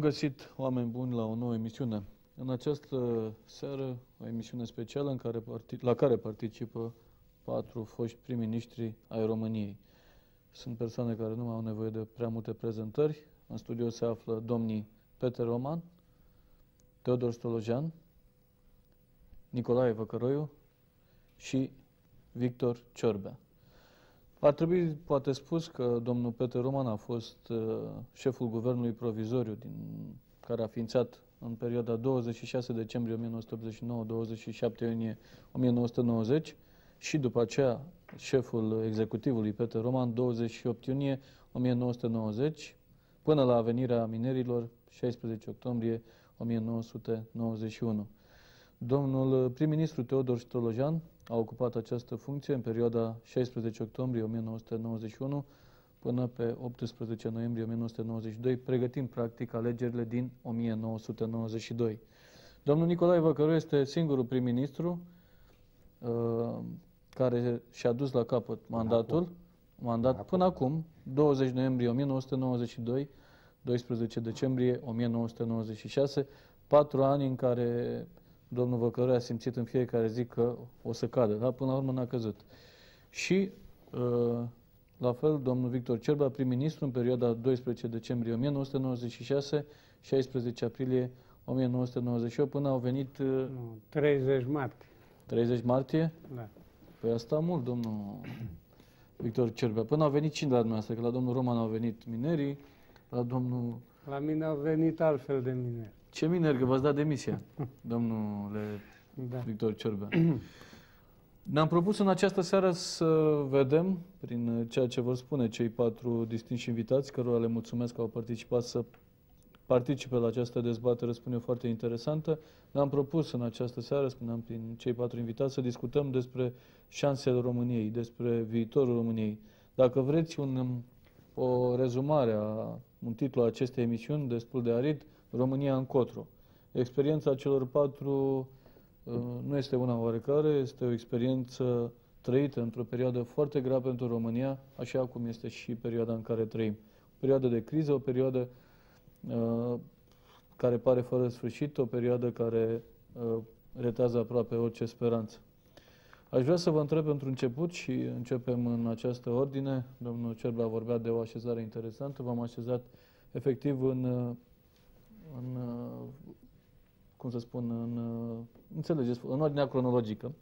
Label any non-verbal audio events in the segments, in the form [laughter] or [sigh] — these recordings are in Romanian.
Bun găsit, oameni buni, la o nouă emisiune. În această seară, o emisiune specială în care la care participă patru foști prim-ministri ai României. Sunt persoane care nu au nevoie de prea multe prezentări. În studio se află domnii Peter Roman, Teodor Stolojan, Nicolae Văcăroiu și Victor Ciorbea. Ar trebui poate spus că domnul Peter Roman a fost uh, șeful guvernului provizoriu din care a ființat în perioada 26 decembrie 1989-27 iunie 1990 și după aceea șeful executivului Peter Roman 28 iunie 1990 până la venirea minerilor 16 octombrie 1991. Domnul prim-ministru Teodor Stolojan a ocupat această funcție în perioada 16 octombrie 1991 până pe 18 noiembrie 1992, pregătind practic alegerile din 1992. Domnul Nicolae Văcăru este singurul prim-ministru uh, care și-a dus la capăt mandatul, mandat până acum, 20 noiembrie 1992, 12 decembrie 1996, patru ani în care domnul Văcăru a simțit în fiecare zi că o să cadă, dar până la urmă n-a căzut. Și uh, la fel, domnul Victor Cerba, prim-ministru în perioada 12 decembrie 1996, 16 aprilie 1998, până au venit... Uh, nu, 30 martie. 30 martie? Da. Păi asta mult, domnul Victor Cerbea. Până au venit cine la dumneavoastră? Că la domnul Roman au venit minerii, la domnul... La mine au venit altfel de mineri. Ce mineri? Că v-ați dat demisia, domnule da. Victor Ciorbea. Ne-am propus în această seară să vedem, prin ceea ce vor spune cei patru distinși invitați, cărora le mulțumesc că au participat să participe la această dezbatere, spun eu, foarte interesantă. Ne-am propus în această seară, spuneam prin cei patru invitați, să discutăm despre șansele României, despre viitorul României. Dacă vreți un, o rezumare a un titlu a acestei emisiuni destul de arid, România încotro. Experiența celor patru uh, nu este una oarecare, este o experiență trăită într-o perioadă foarte grea pentru România, așa cum este și perioada în care trăim. O perioadă de criză, o perioadă uh, care pare fără sfârșit, o perioadă care uh, retează aproape orice speranță. Aș vrea să vă întreb pentru început și începem în această ordine. Domnul Cerbla vorbea de o așezare interesantă. V-am așezat efectiv în în, uh, cum să spun, în, uh, înțelegeți, în ordinea cronologică,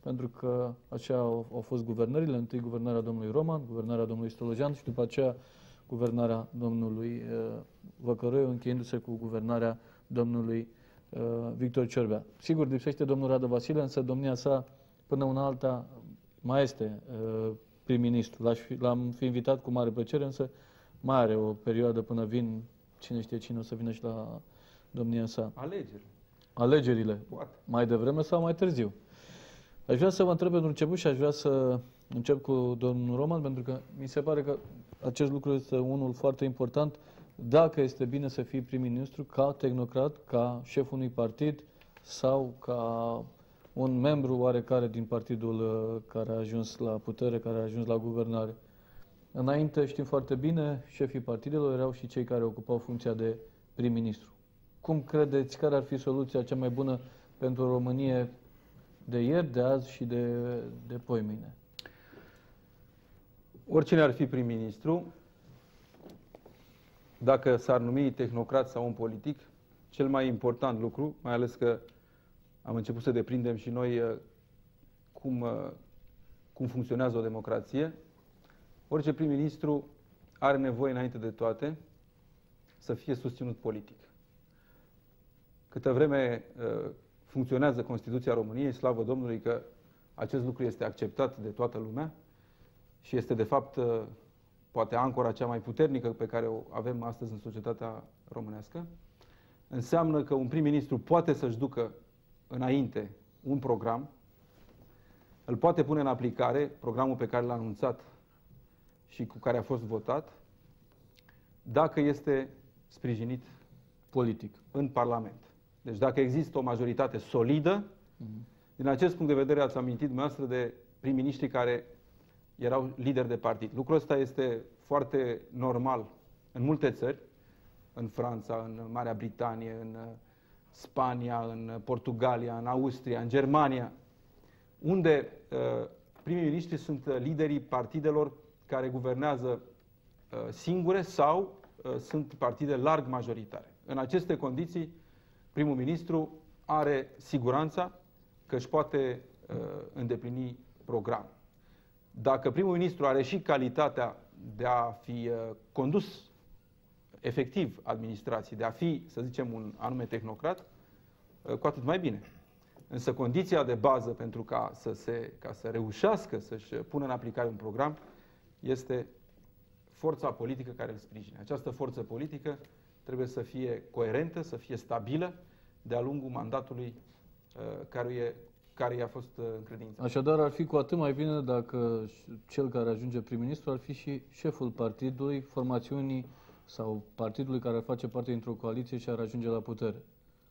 pentru că așa au, au fost guvernările, întâi guvernarea domnului Roman, guvernarea domnului Stolojan și după aceea guvernarea domnului uh, Văcăroiu, încheiindu-se cu guvernarea domnului uh, Victor Ciorbea. Sigur, lipsește domnul Radu Vasile, însă domnia sa, până una alta, mai este uh, prim-ministru. L-am fi, fi invitat cu mare plăcere, însă mai are o perioadă până vin Cine știe cine o să vină și la domnia sa. Alegeri. Alegerile. Poate. Mai devreme sau mai târziu. Aș vrea să vă întreb pentru început și aș vrea să încep cu domnul Roman, pentru că mi se pare că acest lucru este unul foarte important. Dacă este bine să fii prim-ministru ca tehnocrat, ca șef unui partid sau ca un membru oarecare din partidul uh, care a ajuns la putere, care a ajuns la guvernare. Înainte, știm foarte bine, șefii partidelor erau și cei care ocupau funcția de prim-ministru. Cum credeți, care ar fi soluția cea mai bună pentru România de ieri, de azi și de, de poimine? Oricine ar fi prim-ministru, dacă s-ar numi tehnocrat sau un politic, cel mai important lucru, mai ales că am început să deprindem și noi uh, cum, uh, cum funcționează o democrație, Orice prim-ministru are nevoie, înainte de toate, să fie susținut politic. Câtă vreme uh, funcționează Constituția României, slavă Domnului că acest lucru este acceptat de toată lumea și este, de fapt, uh, poate ancora cea mai puternică pe care o avem astăzi în societatea românească, înseamnă că un prim-ministru poate să-și ducă înainte un program, îl poate pune în aplicare, programul pe care l-a anunțat și cu care a fost votat, dacă este sprijinit politic în Parlament. Deci dacă există o majoritate solidă, mm-hmm. din acest punct de vedere ați amintit dumneavoastră de prim-ministri care erau lideri de partid. Lucrul ăsta este foarte normal în multe țări. în Franța, în Marea Britanie, în Spania, în Portugalia, în Austria, în Germania, unde uh, primii miniștri sunt liderii partidelor care guvernează uh, singure sau uh, sunt partide larg majoritare. În aceste condiții, primul ministru are siguranța că își poate îndeplini program. Dacă primul ministru are și calitatea de a fi condus efectiv administrației, de a fi, să zicem, un anume tehnocrat, uh, cu atât mai bine. Însă condiția de bază pentru ca să, se, ca să reușească să-și pună în aplicare un program este forța politică care îl sprijine. Această forță politică trebuie să fie coerentă, să fie stabilă de-a lungul mandatului uh, care, e, care i-a fost uh, încredințat. Așadar, ar fi cu atât mai bine dacă cel care ajunge prim-ministru ar fi și șeful partidului, formațiunii sau partidului care ar face parte dintr-o coaliție și ar ajunge la putere.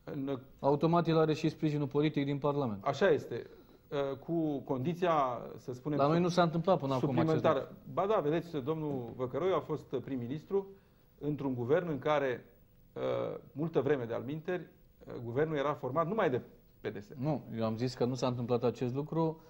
În... Automat el are și sprijinul politic din Parlament. Așa este. Uh, cu condiția, să spunem... La noi nu s-a întâmplat până acum acest Ba da, vedeți, domnul Văcăroiu a fost prim-ministru într-un guvern în care, uh, multă vreme de alminteri, uh, guvernul era format numai de PDS. Nu, eu am zis că nu s-a întâmplat acest lucru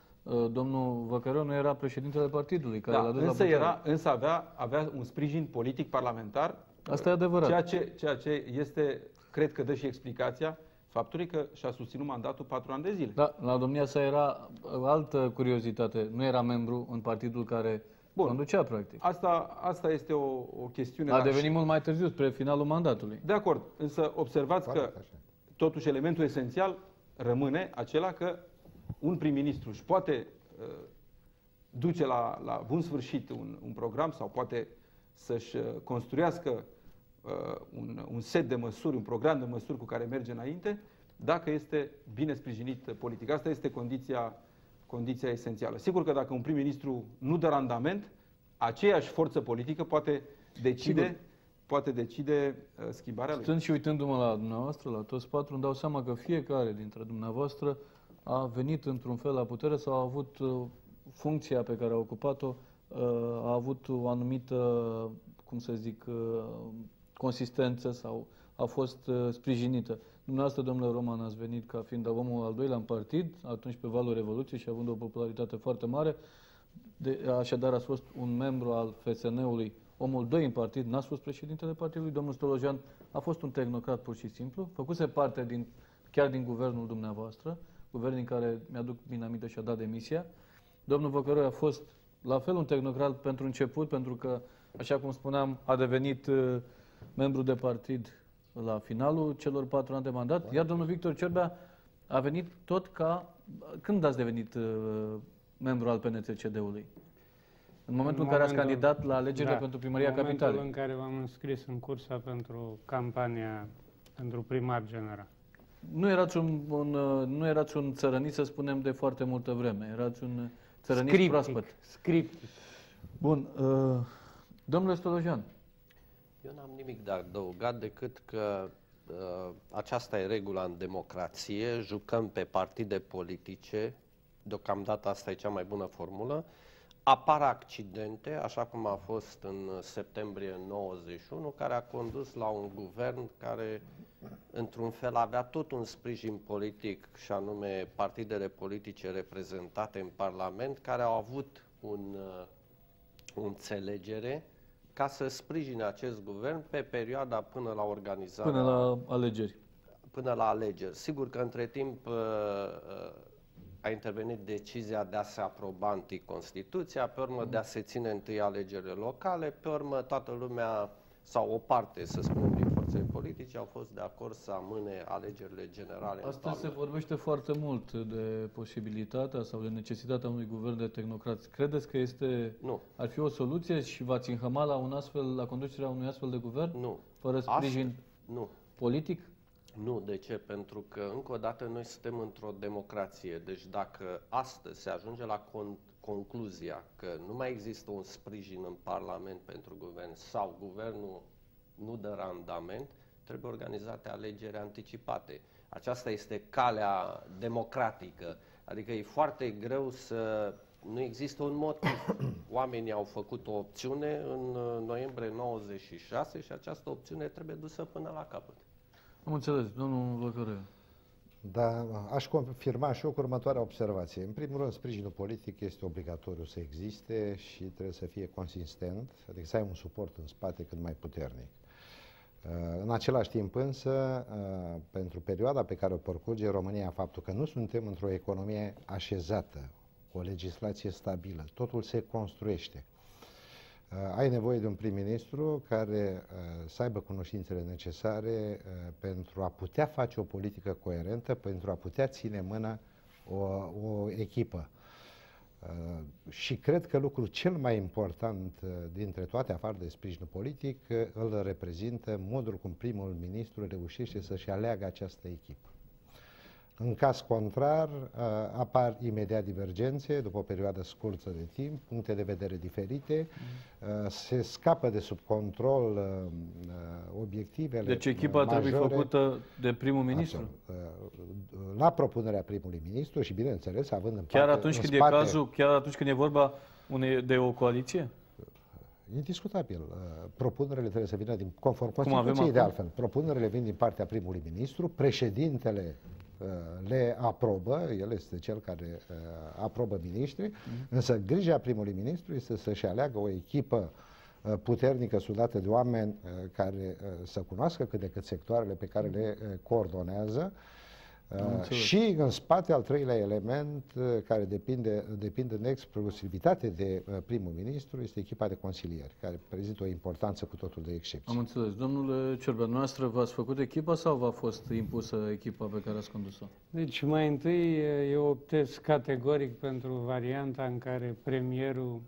domnul Văcărău nu era președintele partidului care da, l-a dus însă la era, însă avea, avea un sprijin politic parlamentar. Asta e adevărat. Ceea ce, ceea ce este, cred că dă și explicația faptului că și-a susținut mandatul patru ani de zile. Da, la domnia sa era altă curiozitate. Nu era membru în partidul care Bun. conducea, practic. Asta, asta este o, o chestiune... A devenit mult mai târziu, spre finalul mandatului. De acord, însă observați Foarte că așa. totuși elementul esențial rămâne acela că un prim-ministru își poate uh, duce la, la bun sfârșit un, un program sau poate să-și uh, construiască uh, un, un set de măsuri, un program de măsuri cu care merge înainte, dacă este bine sprijinit politic. Asta este condiția, condiția esențială. Sigur că dacă un prim-ministru nu dă randament, aceeași forță politică poate decide Sigur poate decide uh, schimbarea lui. Stând și uitându-mă la dumneavoastră, la toți patru, îmi dau seama că fiecare dintre dumneavoastră a venit într-un fel la putere sau a avut uh, funcția pe care a ocupat-o, uh, a avut o anumită, cum să zic, uh, consistență sau a fost sprijinită. Dumneavoastră, domnule Roman, ați venit ca fiind omul al doilea în partid, atunci pe valul Revoluției și având o popularitate foarte mare. De, așadar, ați fost un membru al FSN-ului, omul doi în partid, n-ați fost președintele partidului. Domnul Stolojan a fost un tehnocrat pur și simplu, făcuse parte din, chiar din guvernul dumneavoastră guvern din care mi-aduc bine aminte și a dat demisia. Domnul Văcăroi a fost la fel un tehnocrat pentru început, pentru că, așa cum spuneam, a devenit uh, membru de partid la finalul celor patru ani de mandat, iar domnul Victor Cerbea a venit tot ca... Când ați devenit uh, membru al PNCCD-ului? În momentul în, în care ați candidat la alegerile da, pentru primăria capitalei. În momentul în care m-am înscris în cursa pentru campania pentru primar general. Nu erați un, un, nu erați un țărănit, să spunem, de foarte multă vreme. Erați un țărănit scriptic, proaspăt. Scriptic. Bun. Uh, domnule Stolojan. Eu n-am nimic de adăugat decât că uh, aceasta e regula în democrație. Jucăm pe partide politice. Deocamdată asta e cea mai bună formulă. Apar accidente, așa cum a fost în septembrie 91, care a condus la un guvern care într-un fel, avea tot un sprijin politic, și anume partidele politice reprezentate în Parlament, care au avut un, uh, o înțelegere ca să sprijine acest guvern pe perioada până la organizarea... Până la alegeri. Până la alegeri. Sigur că între timp uh, uh, a intervenit decizia de a se aproba anticonstituția, pe urmă de a se ține întâi alegerile locale, pe urmă toată lumea, sau o parte, să spunem, din forțele politice au fost de acord să amâne alegerile generale. Asta se vorbește foarte mult de posibilitatea sau de necesitatea unui guvern de tehnocrați. Credeți că este, nu. ar fi o soluție și v-ați înhăma la, un astfel, la conducerea unui astfel de guvern? Nu. Fără sprijin Asta, nu. politic? Nu, de ce? Pentru că, încă o dată, noi suntem într-o democrație. Deci dacă astăzi se ajunge la con- concluzia că nu mai există un sprijin în Parlament pentru guvern sau guvernul nu dă randament, trebuie organizate alegeri anticipate. Aceasta este calea democratică. Adică e foarte greu să nu există un motiv. [clears throat] Oamenii au făcut o opțiune în uh, noiembrie 96 și această opțiune trebuie dusă până la capăt. Am înțeles, domnul Văcărău. Da, aș confirma și eu cu următoarea observație. În primul rând, sprijinul politic este obligatoriu să existe și trebuie să fie consistent, adică să ai un suport în spate cât mai puternic. Uh, în același timp însă, uh, pentru perioada pe care o parcurge România, faptul că nu suntem într-o economie așezată, o legislație stabilă, totul se construiește. Uh, ai nevoie de un prim-ministru care să aibă cunoștințele necesare pentru a putea face o politică coerentă, pentru a putea ține mână o, o echipă. Uh, și cred că lucrul cel mai important uh, dintre toate, afară de sprijinul politic, uh, îl reprezintă modul cum primul ministru reușește să-și aleagă această echipă. În caz contrar, apar imediat divergențe după o perioadă scurtă de timp, puncte de vedere diferite, se scapă de sub control obiectivele Deci echipa majore. trebuie făcută de primul ministru? La propunerea primului ministru și, bineînțeles, având în chiar parte, atunci în când spate, e cazul, chiar atunci când e vorba de o coaliție? Indiscutabil. Propunerile trebuie să vină din, conform Constituției, de altfel. Propunerile vin din partea primului ministru, președintele Uh, le aprobă, el este cel care uh, aprobă miniștri, mm-hmm. însă grija primului ministru este să-și aleagă o echipă uh, puternică, sudată de oameni care să cunoască cât de cât sectoarele pe care le coordonează, Uh, și în spate, al treilea element, uh, care depinde, depinde în exclusivitate de uh, primul ministru, este echipa de consilieri, care prezintă o importanță cu totul de excepție. Am înțeles. Domnule Cerbea, noastră v-ați făcut echipa sau v-a fost impusă echipa pe care ați condus-o? Deci, mai întâi, eu optez categoric pentru varianta în care premierul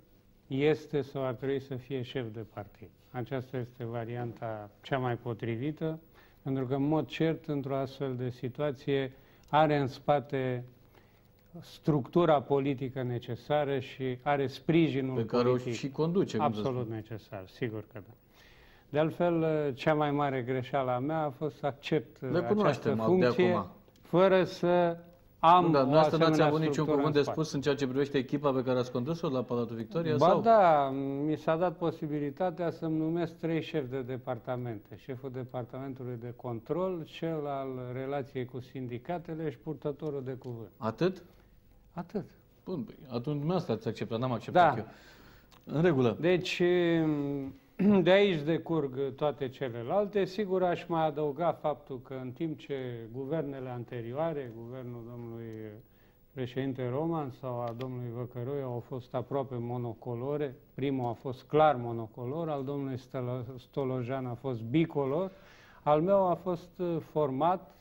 este sau ar trebui să fie șef de partid. Aceasta este varianta cea mai potrivită. Pentru că, în mod cert, într-o astfel de situație, are în spate structura politică necesară și are sprijinul Pe care politic o și conduce. Absolut necesar, sigur că da. De altfel, cea mai mare greșeală a mea a fost să accept Le această funcție fără să am da, nu, n-ați avut niciun cuvânt de spus în ceea ce privește echipa pe care ați condus-o la Palatul Victoria? Ba sau? da, mi s-a dat posibilitatea să-mi numesc trei șefi de departamente. Șeful departamentului de control, cel al relației cu sindicatele și purtătorul de cuvânt. Atât? Atât. Bun, păi, atunci dumneavoastră ați acceptat, n-am acceptat da. eu. În regulă. Deci, de aici decurg toate celelalte. Sigur, aș mai adăuga faptul că în timp ce guvernele anterioare, guvernul domnului președinte Roman sau a domnului Văcăroi au fost aproape monocolore, primul a fost clar monocolor, al domnului Stolojan a fost bicolor, al meu a fost uh, format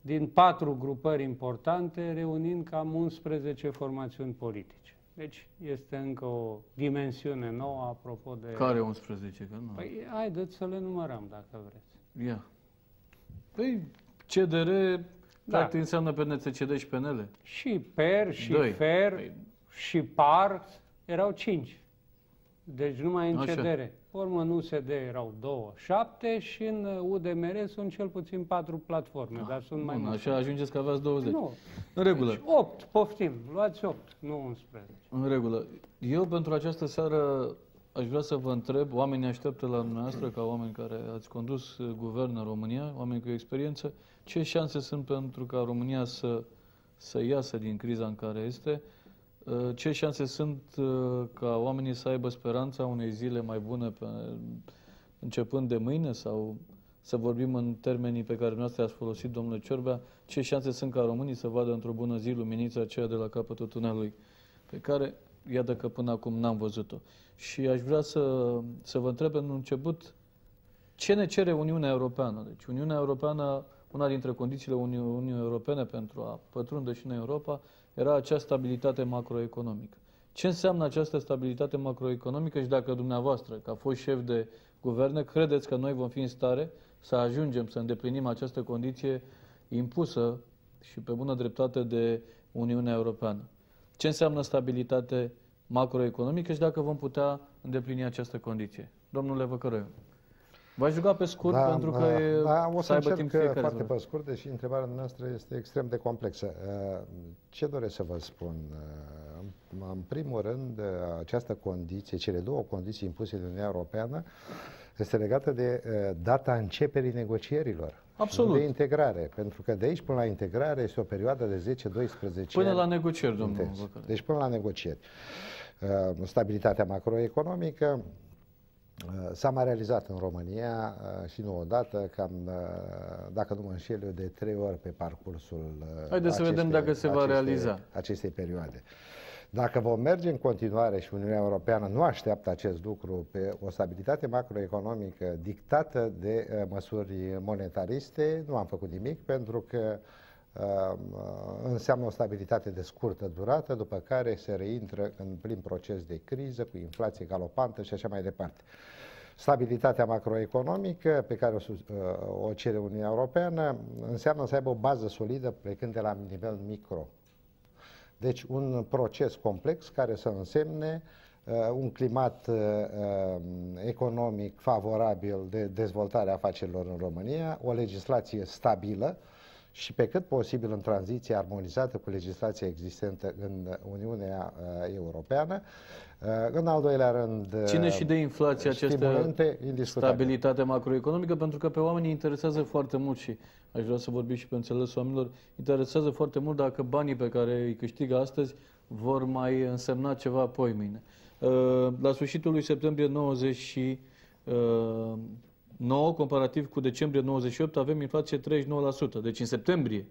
din patru grupări importante, reunind cam 11 formațiuni politice. Deci este încă o dimensiune nouă apropo de... Care 11? Că nu. Păi haideți să le numărăm dacă vreți. Ia. Păi CDR da. practic înseamnă PNCCD și PNL. Și PER, și Doi. FER, păi... și PAR erau cinci. Deci numai în Așa. CDR urmă în USD erau două, șapte și în UDMR sunt cel puțin patru platforme, ah, dar sunt mai multe. Așa ajungeți că aveați 20. Nu. În regulă. Deci 8, poftim, luați 8, nu 11. În regulă. Eu pentru această seară aș vrea să vă întreb, oamenii așteaptă la dumneavoastră ca oameni care ați condus guvern în România, oameni cu experiență, ce șanse sunt pentru ca România să, să iasă din criza în care este, Uh, ce șanse sunt uh, ca oamenii să aibă speranța unei zile mai bune pe, începând de mâine sau să vorbim în termenii pe care noastră ați folosit, domnule Ciorbea, ce șanse sunt ca românii să vadă într-o bună zi luminița aceea de la capătul tunelului, pe care, iată că până acum n-am văzut-o. Și aș vrea să, să vă întreb în început, ce ne cere Uniunea Europeană? Deci Uniunea Europeană, una dintre condițiile Uniunii Europene pentru a pătrunde și în Europa, era acea stabilitate macroeconomică. Ce înseamnă această stabilitate macroeconomică și dacă dumneavoastră, ca fost șef de guverne, credeți că noi vom fi în stare să ajungem să îndeplinim această condiție impusă și pe bună dreptate de Uniunea Europeană? Ce înseamnă stabilitate macroeconomică și dacă vom putea îndeplini această condiție? Domnule Văcăroiu. V-aș ruga pe scurt, da, pentru că e, da, o să, să aibă încerc timp uh, fiecare. foarte să pe scurt, deși întrebarea noastră este extrem de complexă. Uh, Ce doresc să vă spun? Uh, În primul rând, uh, această condiție, cele două condiții impuse de Uniunea Europeană, este legată de uh, data începerii negocierilor. și nu Absolut. De integrare. Pentru că de aici până la integrare este o perioadă de 10-12 Până ani. la negocieri, domnul intens. Văcăre. Deci până la negocieri. Uh, Stabilitatea macroeconomică uh, s-a mai realizat în România uh, și nu odată, cam, uh, dacă nu mă înșel eu, de trei ori pe parcursul uh, Haideți să vedem dacă se va realiza. acestei perioade. Dacă vom merge în continuare și Uniunea Europeană nu așteaptă acest lucru pe o stabilitate macroeconomică dictată de uh, măsuri monetariste, nu am făcut nimic pentru că uh, înseamnă o stabilitate de scurtă durată, după care se reintră în plin proces de criză, cu inflație galopantă și așa mai departe. Stabilitatea macroeconomică pe care o, sus- uh, o cere Uniunea Europeană înseamnă să aibă o bază solidă plecând de la nivel micro. Deci un proces complex care să însemne uh, un climat uh, uh, economic favorabil de dezvoltare a afacerilor în România, o legislație stabilă și pe cât posibil în tranziție armonizată cu legislația existentă în Uniunea uh, Europeană. Uh, în al doilea rând, uh, Ține și de inflație aceste stimulente indiscutabil. stabilitate macroeconomică, pentru că pe oamenii interesează foarte mult și aș vrea să vorbim și pe înțeles oamenilor, interesează foarte mult dacă banii pe care îi câștigă astăzi vor mai însemna ceva apoi mâine. Uh, La sfârșitul lui septembrie 99, comparativ cu decembrie 98, avem inflație 39%. Deci în septembrie.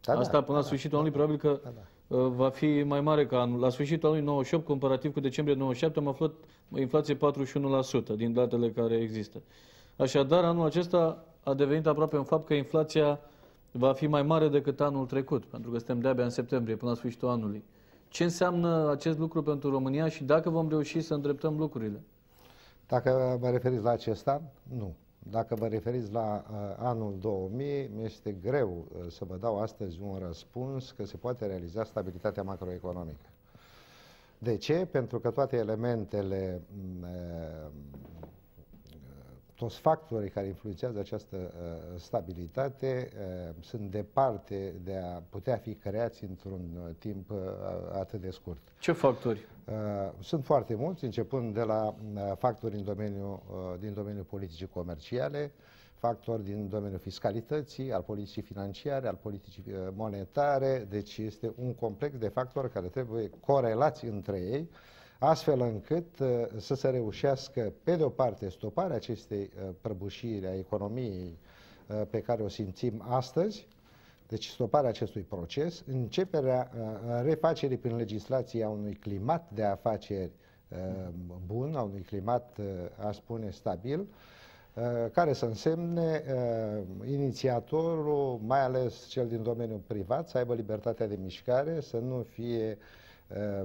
Da, da, Asta până la da, sfârșitul anului, probabil că da. uh, va fi mai mare ca anul. La sfârșitul anului 98, comparativ cu decembrie 97, am aflat o inflație 41% din datele care există. Așadar, anul acesta a devenit aproape un fapt că inflația va fi mai mare decât anul trecut, pentru că suntem de-abia în septembrie, până la sfârșitul anului. Ce înseamnă acest lucru pentru România și dacă vom reuși să îndreptăm lucrurile? Dacă vă referiți la acest an, nu. Dacă vă referiți la uh, anul 2000, mi-este greu uh, să vă dau astăzi un răspuns că se poate realiza stabilitatea macroeconomică. De ce? Pentru că toate elementele, m, uh, toți factorii care influențează această uh, stabilitate uh, sunt departe de a putea fi creați într-un uh, timp uh, atât de scurt. Ce factori? Uh, Sunt foarte mulți, începând de la uh, factori din domeniul, uh, din domeniul politicii comerciale, factori din domeniul fiscalității, al politicii financiare, al politicii uh, monetare, deci este un complex de factori care trebuie corelați între ei, astfel încât uh, să se reușească, pe de o parte, stoparea acestei uh, prăbușiri a economiei uh, pe care o simțim astăzi, deci stoparea acestui proces, începerea uh, refacerii prin legislație a unui climat de afaceri uh, bun, a unui climat, uh, aș spune, stabil, uh, care să însemne uh, inițiatorul, mai ales cel din domeniul privat, să aibă libertatea de mișcare, să nu fie uh,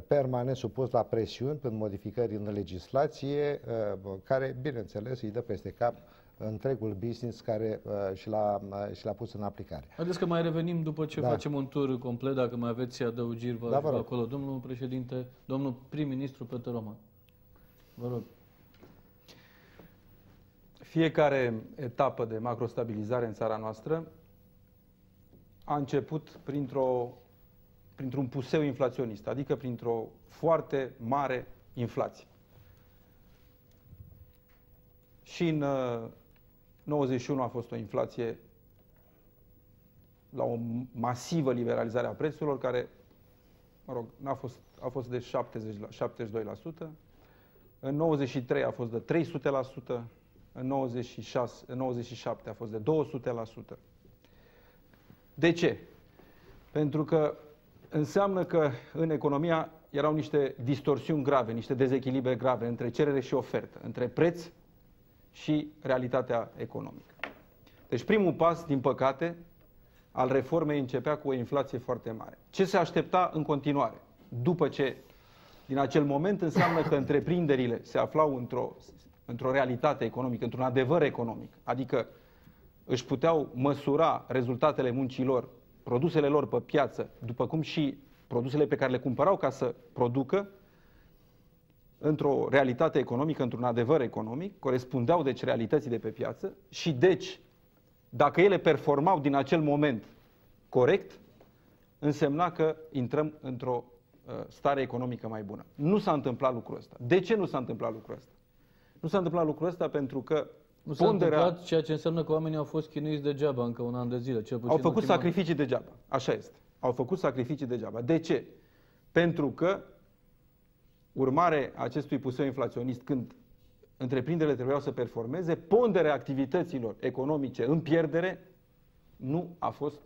permanent supus la presiuni prin modificări în legislație, uh, care, bineînțeles, îi dă peste cap întregul business care uh, și l-a, uh, și l-a pus în aplicare. Haideți că mai revenim după ce Da. facem un tur complet, dacă mai aveți adăugiri, vă Da, da, vă rog. acolo. Domnul președinte, domnul prim-ministru Peter Roman. Vă rog. Fiecare etapă de macrostabilizare în țara noastră a început printr-o, printr-un puseu inflaționist, adică printr-o foarte mare inflație. Și în uh, 91 a fost o inflație la o masivă liberalizare a prețurilor, care, mă rog, n-a fost, a fost de 70 la, 72%. În 93 a fost de 300%, în 96, în 97 a fost de 200%. De ce? Pentru că înseamnă că în economia erau niște distorsiuni grave, niște dezechilibre grave între cerere și ofertă, între preț și realitatea economică. Deci primul pas, din păcate, al reformei începea cu o inflație foarte mare. Ce se aștepta în continuare? După ce, din acel moment, înseamnă că întreprinderile se aflau într-o, într-o realitate economică, într-un adevăr economic, adică își puteau măsura rezultatele muncilor, produsele lor pe piață, după cum și produsele pe care le cumpărau ca să producă, într-o realitate economică, într-un adevăr economic, corespundeau deci realității de pe piață și deci, dacă ele performau din acel moment corect, însemna că intrăm într-o uh, stare economică mai bună. Nu s-a întâmplat lucrul ăsta. De ce nu s-a întâmplat lucrul ăsta? Nu s-a întâmplat lucrul ăsta pentru că Nu s-a ponderea... întâmplat ceea ce înseamnă că oamenii au fost chinuiți degeaba încă un an de zile. Cel puțin Au făcut ultima- sacrificii degeaba. Așa este. Au făcut sacrificii degeaba. De ce? Pentru că urmare a acestui puseu inflaționist, când întreprinderile trebuiau să performeze, ponderea activităților economice în pierdere nu a fost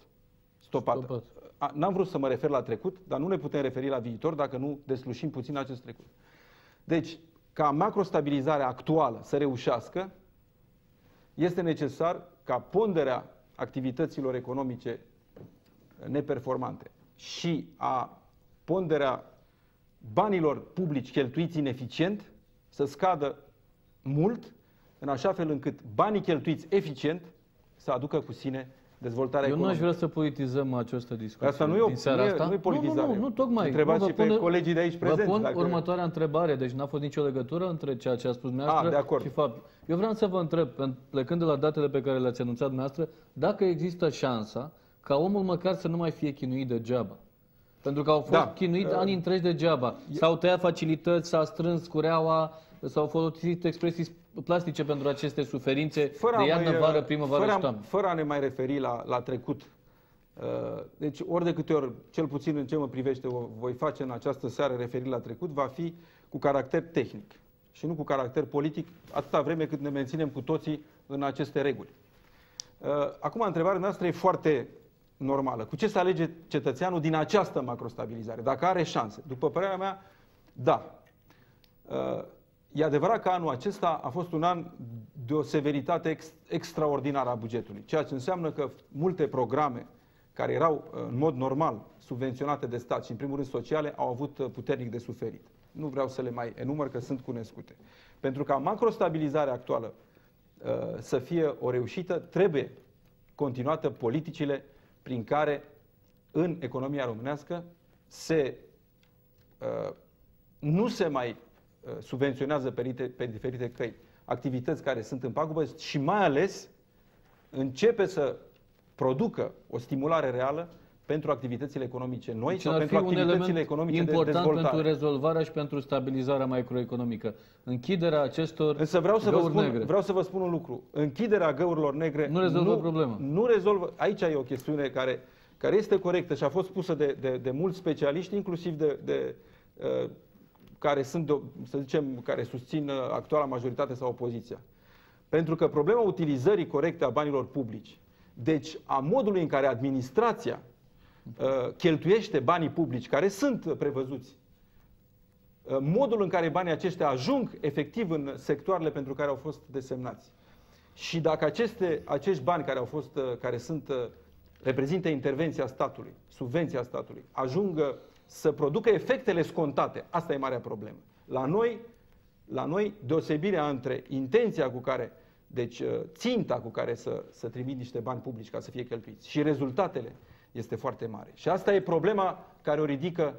stopată. Stopat. A- N-am vrut să mă refer la trecut, dar nu ne putem referi la viitor dacă nu deslușim puțin acest trecut. Deci, ca macrostabilizarea actuală să reușească, este necesar ca ponderea activităților economice neperformante și a ponderea banilor publici cheltuiți ineficient să scadă mult, în așa fel încât banii cheltuiți eficient să aducă cu sine dezvoltarea Eu nu aș economică. vrea să politizăm această discuție Asta nu e o- din seara nu e- asta. nu e politizare. Nu, nu, nu, tocmai. Întrebați Nu, vă și pe pun- colegii de aici prezenți, Vă pun dacă- următoarea întrebare, deci n-a fost nicio legătură între ceea ce a spus dumneavoastră Ah, de acord. și fapt. Eu vreau să vă întreb, pen- plecând de la datele pe care le-ați anunțat dumneavoastră, dacă există șansa ca omul măcar să nu mai fie chinuit degeaba. Pentru că au fost Da. chinuit ani întregi degeaba. S-au tăiat facilități, s-a strâns cureaua, s-au folosit expresii plastice pentru aceste suferințe de a iarnă, mai, vară, primăvară fără, și a- toamnă. fără a ne mai referi la, la trecut. Uh, Deci ori de câte ori, cel puțin în ce mă privește, o voi face în această seară referiri la trecut, va fi cu caracter tehnic și nu cu caracter politic, atâta vreme cât ne menținem cu toții în aceste reguli. Uh, Acum, întrebarea noastră e foarte normală. Cu ce se alege cetățeanul din această macrostabilizare? Dacă are șanse? După părerea mea, da. Uh, E adevărat că anul acesta a fost un an de o severitate ex- extraordinară a bugetului, ceea ce înseamnă că multe programe care erau uh, în mod normal subvenționate de stat și în primul rând sociale au avut uh, puternic de suferit. Nu vreau să le mai enumăr că sunt cunoscute. Pentru ca macrostabilizarea actuală uh, să fie o reușită, trebuie continuată politicile prin care în economia românească se uh, nu se mai uh, subvenționează pe, rite- pe diferite căi activități care sunt în pagubă și mai ales începe să producă o stimulare reală pentru activitățile economice noi Deci sau ar pentru fi un activitățile element economice de important dezvoltare. pentru rezolvarea și pentru stabilizarea macroeconomică. Închiderea acestor Însă vreau să, vă găuri spun, negre. vreau să vă spun un lucru. Închiderea găurilor negre Nu rezolvă nu, problema. Nu rezolvă. Aici e o chestiune care, care este corectă și a fost pusă de, de, de mulți specialiști, inclusiv de, de uh, care sunt, de, să zicem, care susțin uh, actuala majoritate sau opoziția. Pentru că problema utilizării corecte a banilor publici, deci a modului în care administrația uh, cheltuiește banii publici, care sunt prevăzuți, uh, modul în care banii aceștia ajung efectiv în sectoarele pentru care au fost desemnați. Și dacă aceste, acești bani care au fost, uh, care sunt, uh, reprezintă intervenția statului, subvenția statului, ajung uh, să producă efectele scontate, asta e marea problemă. La noi, la noi deosebirea între intenția cu care, deci uh, ținta cu care să, să trimit niște bani publici ca să fie cheltuiți și rezultatele este foarte mare. Și asta e problema care o ridică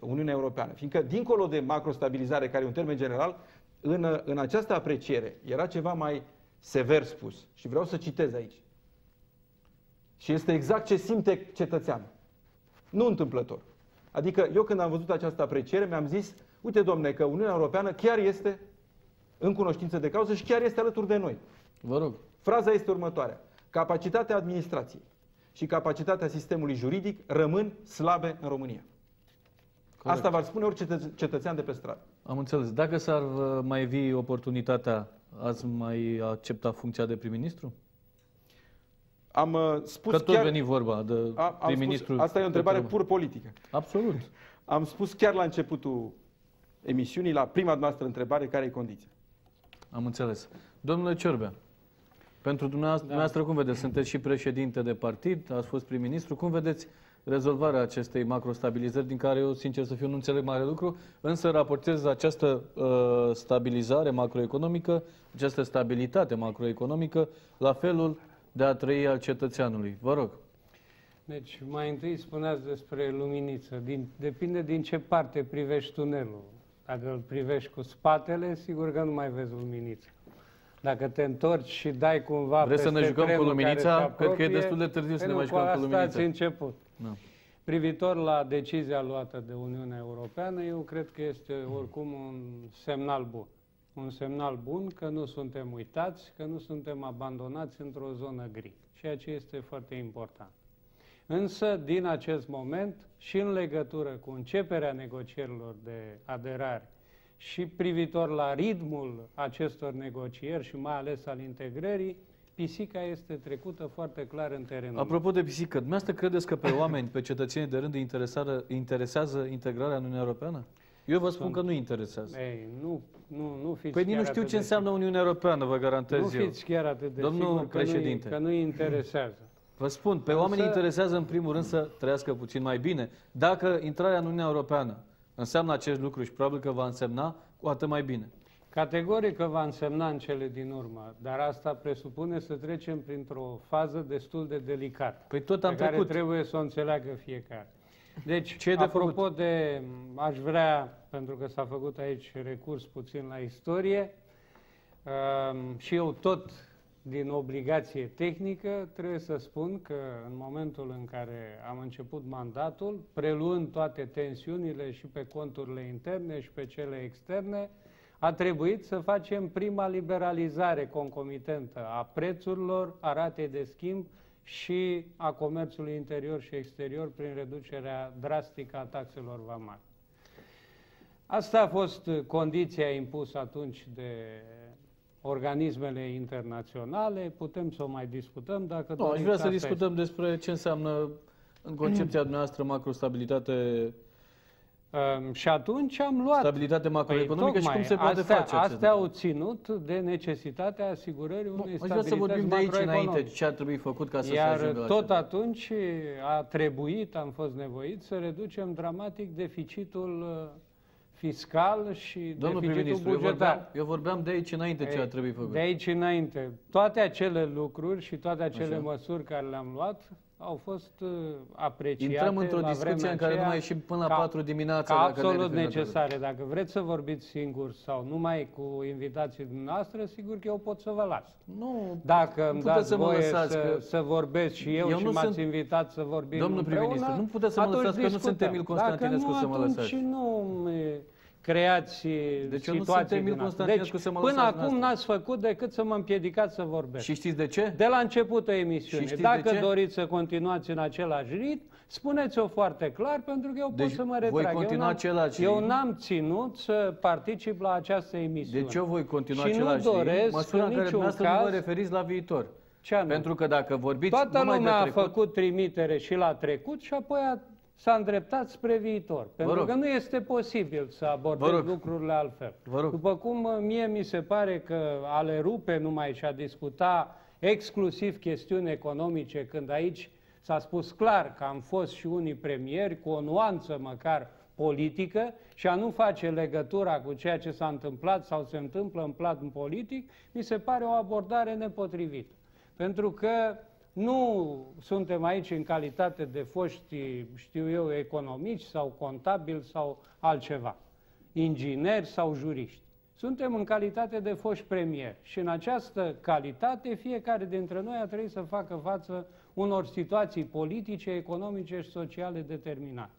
Uniunea Europeană. Fiindcă, dincolo de macrostabilizare, care e un termen general, în, în această apreciere era ceva mai sever spus. Și vreau să citez aici. Și este exact ce simte cetățeanul. Nu întâmplător. Adică eu când am văzut această apreciere mi-am zis, uite domne, că Uniunea Europeană chiar este în cunoștință de cauză și chiar este alături de noi. Vă rog. Fraza este următoarea. Capacitatea administrației și capacitatea sistemului juridic rămân slabe în România. Corect. Asta v-ar spune orice cetăț- cetățean de pe stradă. Am înțeles. Dacă s-ar uh, mai vi oportunitatea, ați mai accepta funcția de prim-ministru? Am uh, spus Că tot chiar... veni vorba de a- am prim-ministru. spus, asta e o întrebare Petre- pur politică. Absolut. Am spus chiar la începutul emisiunii, la prima noastră întrebare, care e condiția. Am înțeles. Domnule Ciorbea, pentru dumneavoastră, dumneavoastră cum vedeți? Sunteți și președinte de partid, ați fost prim-ministru. Cum vedeți rezolvarea acestei macrostabilizări, din care eu, sincer să fiu, nu înțeleg mare lucru, însă raportez această uh, stabilizare macroeconomică, această stabilitate macroeconomică, la felul de a trăi al cetățeanului. Vă rog. Deci, mai întâi spuneați despre luminiță. Din, depinde din ce parte privești tunelul. Dacă îl privești cu spatele, sigur că nu mai vezi luminița. Dacă te întorci și dai cumva Vreți să ne peste jucăm cu trenul care luminița? se Cred că e apropie, destul de târziu să păi ne nu, mai jucăm cu asta luminița. ați început. Da. Privitor la decizia luată de Uniunea Europeană, eu cred că este oricum un semnal bun. Un semnal bun că nu suntem uitați, că nu suntem abandonați într-o zonă gri, ceea ce este foarte important. Însă, din acest moment și în legătură cu începerea negocierilor de aderare și privitor la ritmul acestor negocieri și mai ales al integrării, pisica este trecută foarte clar în terenul Apropo de pisică, dumneavoastră credeți că pe oameni, pe cetățenii de rând îi interesează, interesează integrarea în Uniunea Europeană? Eu vă spun Sunt- că nu îi interesează. Ei, nu, nu, nu fiți Păi nici chiar nu știu atât ce de înseamnă Uniunea Europeană, vă garantez sigur. Nu eu. fiți chiar atât de Domnul sigur că nu, președinte. că nu interesează. Vă spun, pe Însă- oameni interesează în primul rând să trăiască puțin mai bine. Dacă intrarea în Uniunea Europeană înseamnă acest lucru și probabil că va însemna, cu atât mai bine. Categoric că va însemna în cele din urmă, dar asta presupune să trecem printr-o fază destul de delicată. Păi tot am pe care trecut. trebuie să o înțeleagă fiecare. Deci, Ce e de apropo făcut? de, aș vrea, pentru că s-a făcut aici recurs puțin la istorie, um, și eu tot din obligație tehnică trebuie să spun că în momentul în care am început mandatul, preluând toate tensiunile și pe conturile interne și pe cele externe, a trebuit să facem prima liberalizare concomitentă a prețurilor, a ratei de schimb și a comerțului interior și exterior prin reducerea drastică a taxelor vamale. Asta a fost condiția impusă atunci de organismele internaționale. Putem să o mai discutăm dacă Nu, aș doriți, vrea să asta discutăm despre ce înseamnă în concepția noastră macrostabilitate, este. Um, și atunci am luat stabilitate macroeconomică și cum se poate astea, face acest Astea lucru. au ținut de necesitatea asigurării Nu, unei aș vrea să vorbim de aici înainte macroeconomice. ce ar trebui făcut ca să se Iar ajungă la tot acest lucru. atunci a trebuit, am fost nevoit să reducem dramatic deficitul uh, fiscal și Domnul deficitul prim-ministru, eu bugetar. vorbeam, eu vorbeam de aici înainte ce Ei, ar trebui făcut. De aici înainte, toate acele lucruri și toate acele Așa. măsuri care le-am luat au fost uh, apreciate Intrăm într-o la discuție vremea în care nu aceea mai ieșim până la ca- 4 dimineața. ca dacă ne absolut referim la necesare. Dacă vreți să vorbiți singur sau numai cu invitații dumneavoastră, sigur că eu pot să vă las. Nu, Dacă nu îmi puteți dați să mă voie lăsați, să, că- să vorbesc și eu, Eu și nu m-ați sunt- invitat să vorbim Domnul împreună, prim-ministru, nu puteți să mă atunci lăsați, că nu discutăm. sunt Emil Constantinescu Dacă să nu, mă atunci lăsați. nu îmi creați Deci eu nu situații sunt Emil din astea. Constantinescu deci, să mă până lăsați acum dumneavoastră. n-ați făcut decât să mă împiedicați să vorbesc. Și știți de ce? De la începutul emisiunii. Și știți de Dacă ce? doriți să continuați în același ritm, spuneți-o foarte clar, pentru că eu Deci pot să mă voi retrag. continua eu n-am, același eu ritm? n-am ținut să particip la această emisiune. Deci eu voi continua și același nu ritm, doresc măsura în în care niciun dumneavoastră nu vă caz... referiți la viitor. Ce anume? Pentru că dacă vorbiți Toată numai lumea de a trecut, făcut trimitere și la trecut și apoi a, s-a îndreptat spre viitor. Pentru rog. că nu este posibil să Vă abordezi rog. lucrurile altfel. Vă rog. După cum uh, mie mi se pare că a le rupe numai și a discuta exclusiv chestiuni economice, când aici s-a spus clar că am fost și unii premieri cu o nuanță măcar politică și a nu face legătura cu ceea ce s-a întâmplat sau se întâmplă în plan politic, mi se pare o abordare nepotrivită. Pentru că nu suntem aici în calitate de foști, știu eu, economici sau contabili sau altceva, ingineri sau juriști. Suntem în calitate de foști premieri și în această calitate fiecare dintre noi a trebuit să facă față unor situații politice, economice și sociale determinate.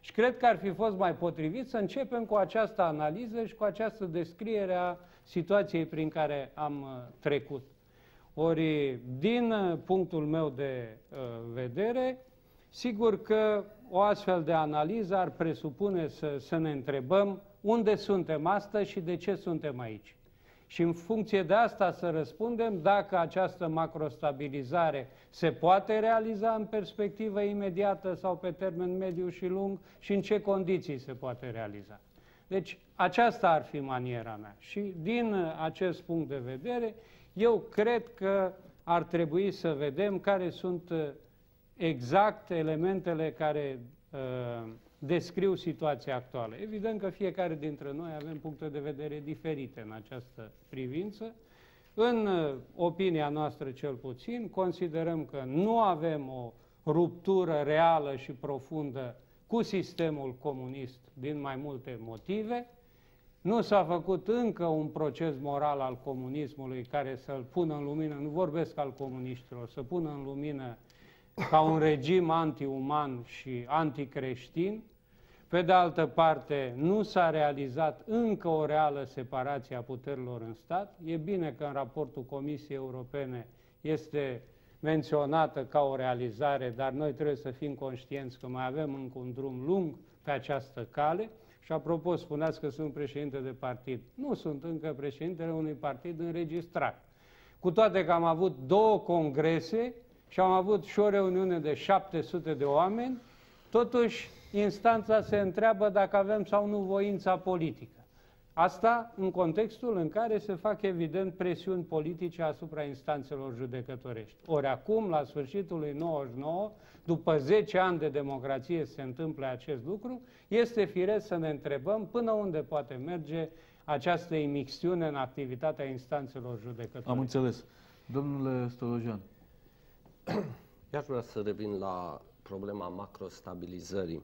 Și cred că ar fi fost mai potrivit să începem cu această analiză și cu această descriere a situației prin care am uh, trecut. Ori, din uh, punctul meu de uh, vedere, sigur că o astfel de analiză ar presupune să, să ne întrebăm unde suntem astăzi și de ce suntem aici. Și în funcție de asta să răspundem dacă această macrostabilizare se poate realiza în perspectivă imediată sau pe termen mediu și lung și în ce condiții se poate realiza. Deci aceasta ar fi maniera mea. Și din acest punct de vedere, eu cred că ar trebui să vedem care sunt uh, exact elementele care uh, descriu situația actuală. Evident că fiecare dintre noi avem puncte de vedere diferite în această privință. În uh, opinia noastră cel puțin, considerăm că nu avem o ruptură reală și profundă cu sistemul comunist din mai multe motive, Nu s-a făcut încă un proces moral al comunismului care să-l pună în lumină, nu vorbesc al comuniștilor, să pună în lumină ca un regim antiuman și anticreștin. Pe de altă parte, nu s-a realizat încă o reală separație a puterilor în stat. E bine că în raportul Comisiei Europene este menționată ca o realizare, dar noi trebuie să fim conștienți că mai avem încă un drum lung pe această cale. Și apropo, spuneați că sunt președinte de partid. Nu sunt încă președintele unui partid înregistrat. Cu toate că am avut două congrese și am avut și o reuniune de 700 de oameni, totuși instanța se întreabă dacă avem sau nu voința politică. Asta în contextul în care se fac evident presiuni politice asupra instanțelor judecătorești. Ori acum, la sfârșitul lui 99, după 10 ani de democrație se întâmplă acest lucru, este firesc să ne întrebăm până unde poate merge această imixtiune în activitatea instanțelor judecătorești. Am înțeles. Domnule Stolojan. Eu aș vrea să revin la problema macrostabilizării.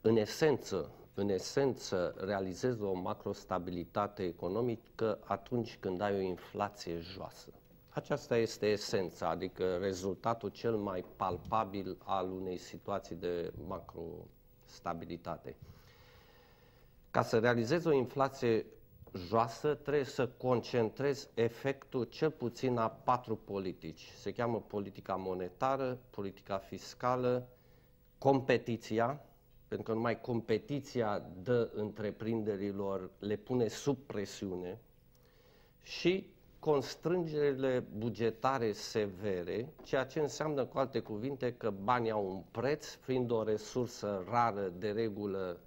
În esență, în esență, realizezi o macrostabilitate economică atunci când ai o inflație joasă. Aceasta este esența, adică rezultatul cel mai palpabil al unei situații de macrostabilitate. Ca să realizezi o inflație joasă, trebuie să concentrezi efectul cel puțin a patru politici. Se cheamă politica monetară, politica fiscală, competiția, pentru că numai competiția dă întreprinderilor, le pune sub presiune și constrângerile bugetare severe, ceea ce înseamnă, cu alte cuvinte, că banii au un preț, fiind o resursă rară, de regulă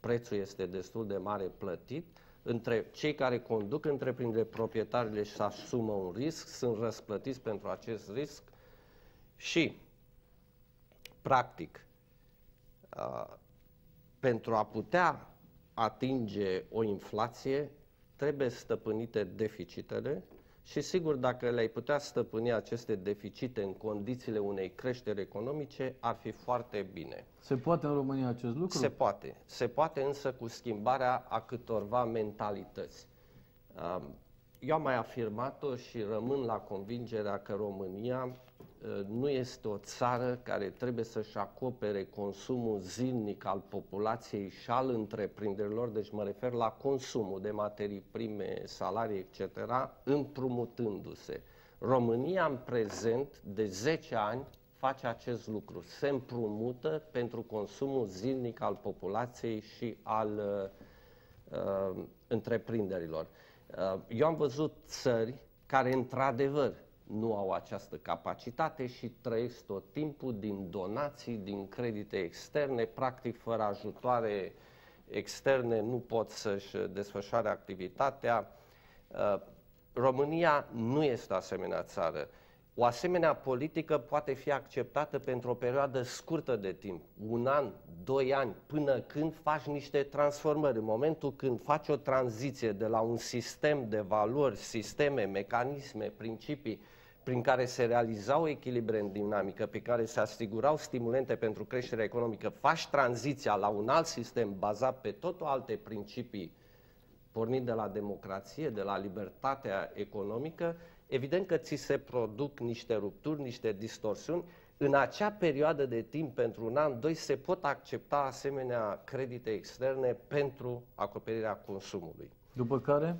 prețul este destul de mare plătit, între cei care conduc întreprinderile, proprietarile și asumă un risc, sunt răsplătiți pentru acest risc și, practic, pentru a putea atinge o inflație, trebuie stăpânite deficitele și sigur dacă le-ai putea stăpâni aceste deficite în condițiile unei creșteri economice, ar fi foarte bine. Se poate în România acest lucru? Se poate. Se poate însă cu schimbarea a câtorva mentalități. Eu am mai afirmat-o și rămân la convingerea că România Uh, nu este o țară care trebuie să-și acopere consumul zilnic al populației și al întreprinderilor, deci mă refer la consumul de materii prime, salarii, etc., împrumutându-se. România în prezent, de 10 ani, face acest lucru. Se împrumută pentru consumul zilnic al populației și al uh, uh, întreprinderilor. Uh, eu am văzut țări care, într-adevăr, nu au această capacitate și trăiesc tot timpul din donații, din credite externe, practic fără ajutoare externe nu pot să-și desfășoare activitatea. Uh, România nu este o asemenea țară. O asemenea politică poate fi acceptată pentru o perioadă scurtă de timp, un an, doi ani, până când faci niște transformări. În momentul când faci o tranziție de la un sistem de valori, sisteme, mecanisme, principii, prin care se realiza o echilibre în dinamică, pe care se asigurau stimulente pentru creșterea economică, faci tranziția la un alt sistem bazat pe totul alte principii, pornind de la democrație, de la libertatea economică, evident că ți se produc niște rupturi, niște distorsiuni. În acea perioadă de timp, pentru un an, doi, se pot accepta asemenea credite externe pentru acoperirea consumului. După care?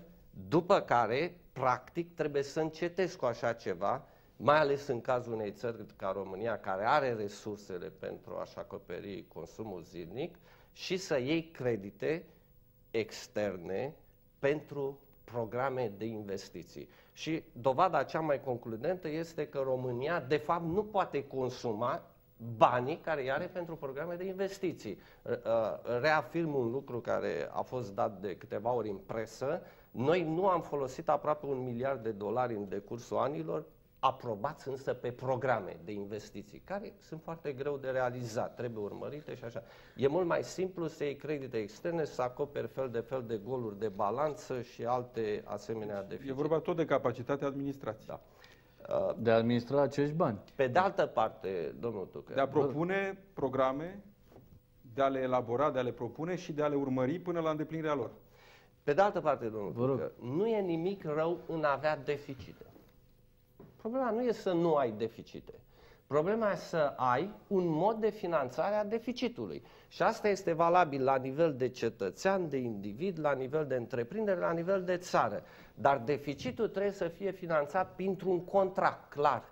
După care, practic, trebuie să încetezi cu așa ceva, mai ales în cazul unei țări ca România, care are resursele pentru a-și acoperi consumul zilnic, și să iei credite externe pentru programe de investiții. Și dovada cea mai concludentă este că România, de fapt, nu poate consuma banii care îi are pentru programe de investiții. Reafirm un lucru care a fost dat de câteva ori în presă, noi nu am folosit aproape un miliard de dolari în decursul anilor, aprobați însă pe programe de investiții, care sunt foarte greu de realizat, trebuie urmărite și așa. E mult mai simplu să iei credite externe, să acoperi fel de fel de goluri de balanță și alte asemenea deficite. E vorba tot de capacitatea administrației. Da. De a administra acești bani. Pe de altă parte, domnul Tucă... De a propune programe, de a le elabora, de a le propune și de a le urmări până la îndeplinirea lor. Pe de altă parte, domnul Vă rog. Tudcă, nu e nimic rău în a avea deficite. Problema nu e să nu ai deficite. Problema e să ai un mod de finanțare a deficitului. Și asta este valabil la nivel de cetățean, de individ, la nivel de întreprindere, la nivel de țară. Dar deficitul trebuie să fie finanțat printr-un contract clar.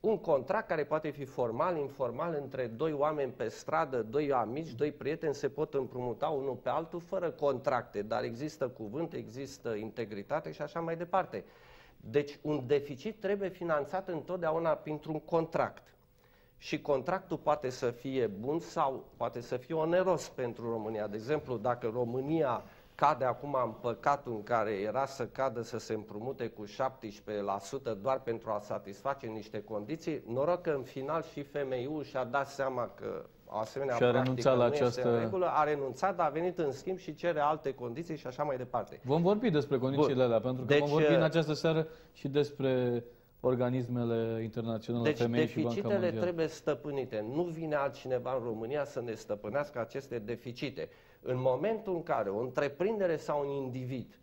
Un contract care poate fi formal, informal, între doi oameni pe stradă, doi amici, doi prieteni, se pot împrumuta unul pe altul fără contracte, dar există cuvânt, există integritate și așa mai departe. Deci un deficit trebuie finanțat întotdeauna printr-un contract. Și contractul poate să fie bun sau poate să fie oneros pentru România. De exemplu, dacă România cade acum în păcatul în care era să cadă să se împrumute cu 17% doar pentru a satisface niște condiții, noroc că în final și FMI-ul și-a dat seama că o asemenea Și a practică renunțat la nu este această- în regulă, a renunțat, dar a venit în schimb și cere alte condiții și așa mai departe. Vom vorbi despre condițiile Bun. alea, pentru că Deci, vom vorbi în uh, această seară și despre organismele internaționale, Deci femei și Banca deficitele Mondială. trebuie stăpânite. Nu vine altcineva în România să ne stăpânească aceste deficite. În momentul în care o întreprindere sau un individ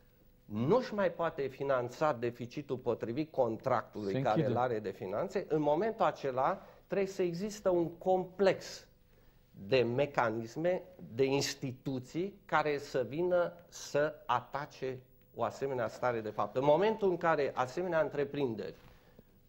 nu-și mai poate finanța deficitul potrivit contractului Se care închide. îl are de finanțe, în momentul acela trebuie să există un complex de mecanisme, de instituții care să vină să atace o asemenea stare de fapt. În momentul în care asemenea întreprinderi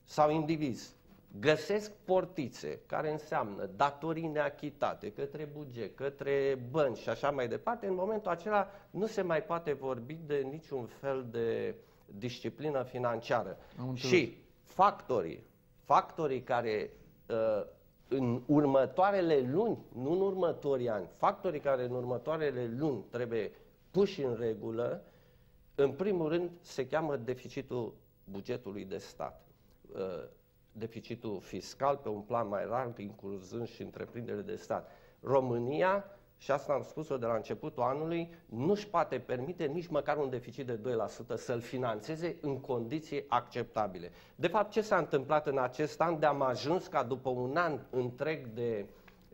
sau indivizi găsesc portițe care înseamnă datorii neachitate către buget, către bănci și așa mai departe, în momentul acela nu se mai poate vorbi de niciun fel de disciplină financiară. Am înțeles. Și factorii, factorii care uh, în următoarele luni, nu în următorii ani, factorii care în următoarele luni trebuie puși în regulă, în primul rând se cheamă deficitul bugetului de stat. Uh, Deficitul fiscal pe un plan mai larg, incluzând și întreprinderile de stat. România, și asta am spus-o de la începutul anului, nu-și poate permite nici măcar un deficit de 2% să-l financeze în condiții acceptabile. De fapt, ce s-a întâmplat în acest an de am ajuns ca după un an întreg de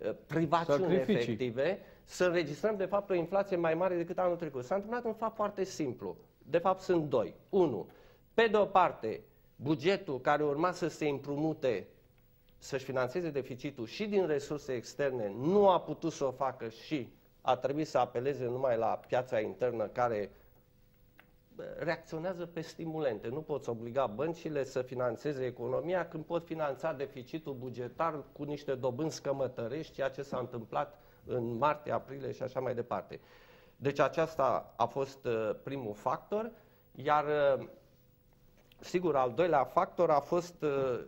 uh, privațiuni Sacrificii. efective, să înregistrăm de fapt o inflație mai mare decât anul trecut. S-a întâmplat un fapt foarte simplu. De fapt sunt doi. Unu, pe de o parte, bugetul care urma să se împrumute să-și financeze deficitul și din resurse externe nu a putut să o facă și a trebuit să apeleze numai la piața internă care bă, reacționează pe stimulente. Nu poți obliga băncile să financeze economia când pot finanța deficitul bugetar cu niște dobânzi cămătărești, ceea ce s-a întâmplat în martie, aprilie și așa mai departe. Deci aceasta a fost uh, primul factor, iar uh, sigur al doilea factor a fost uh,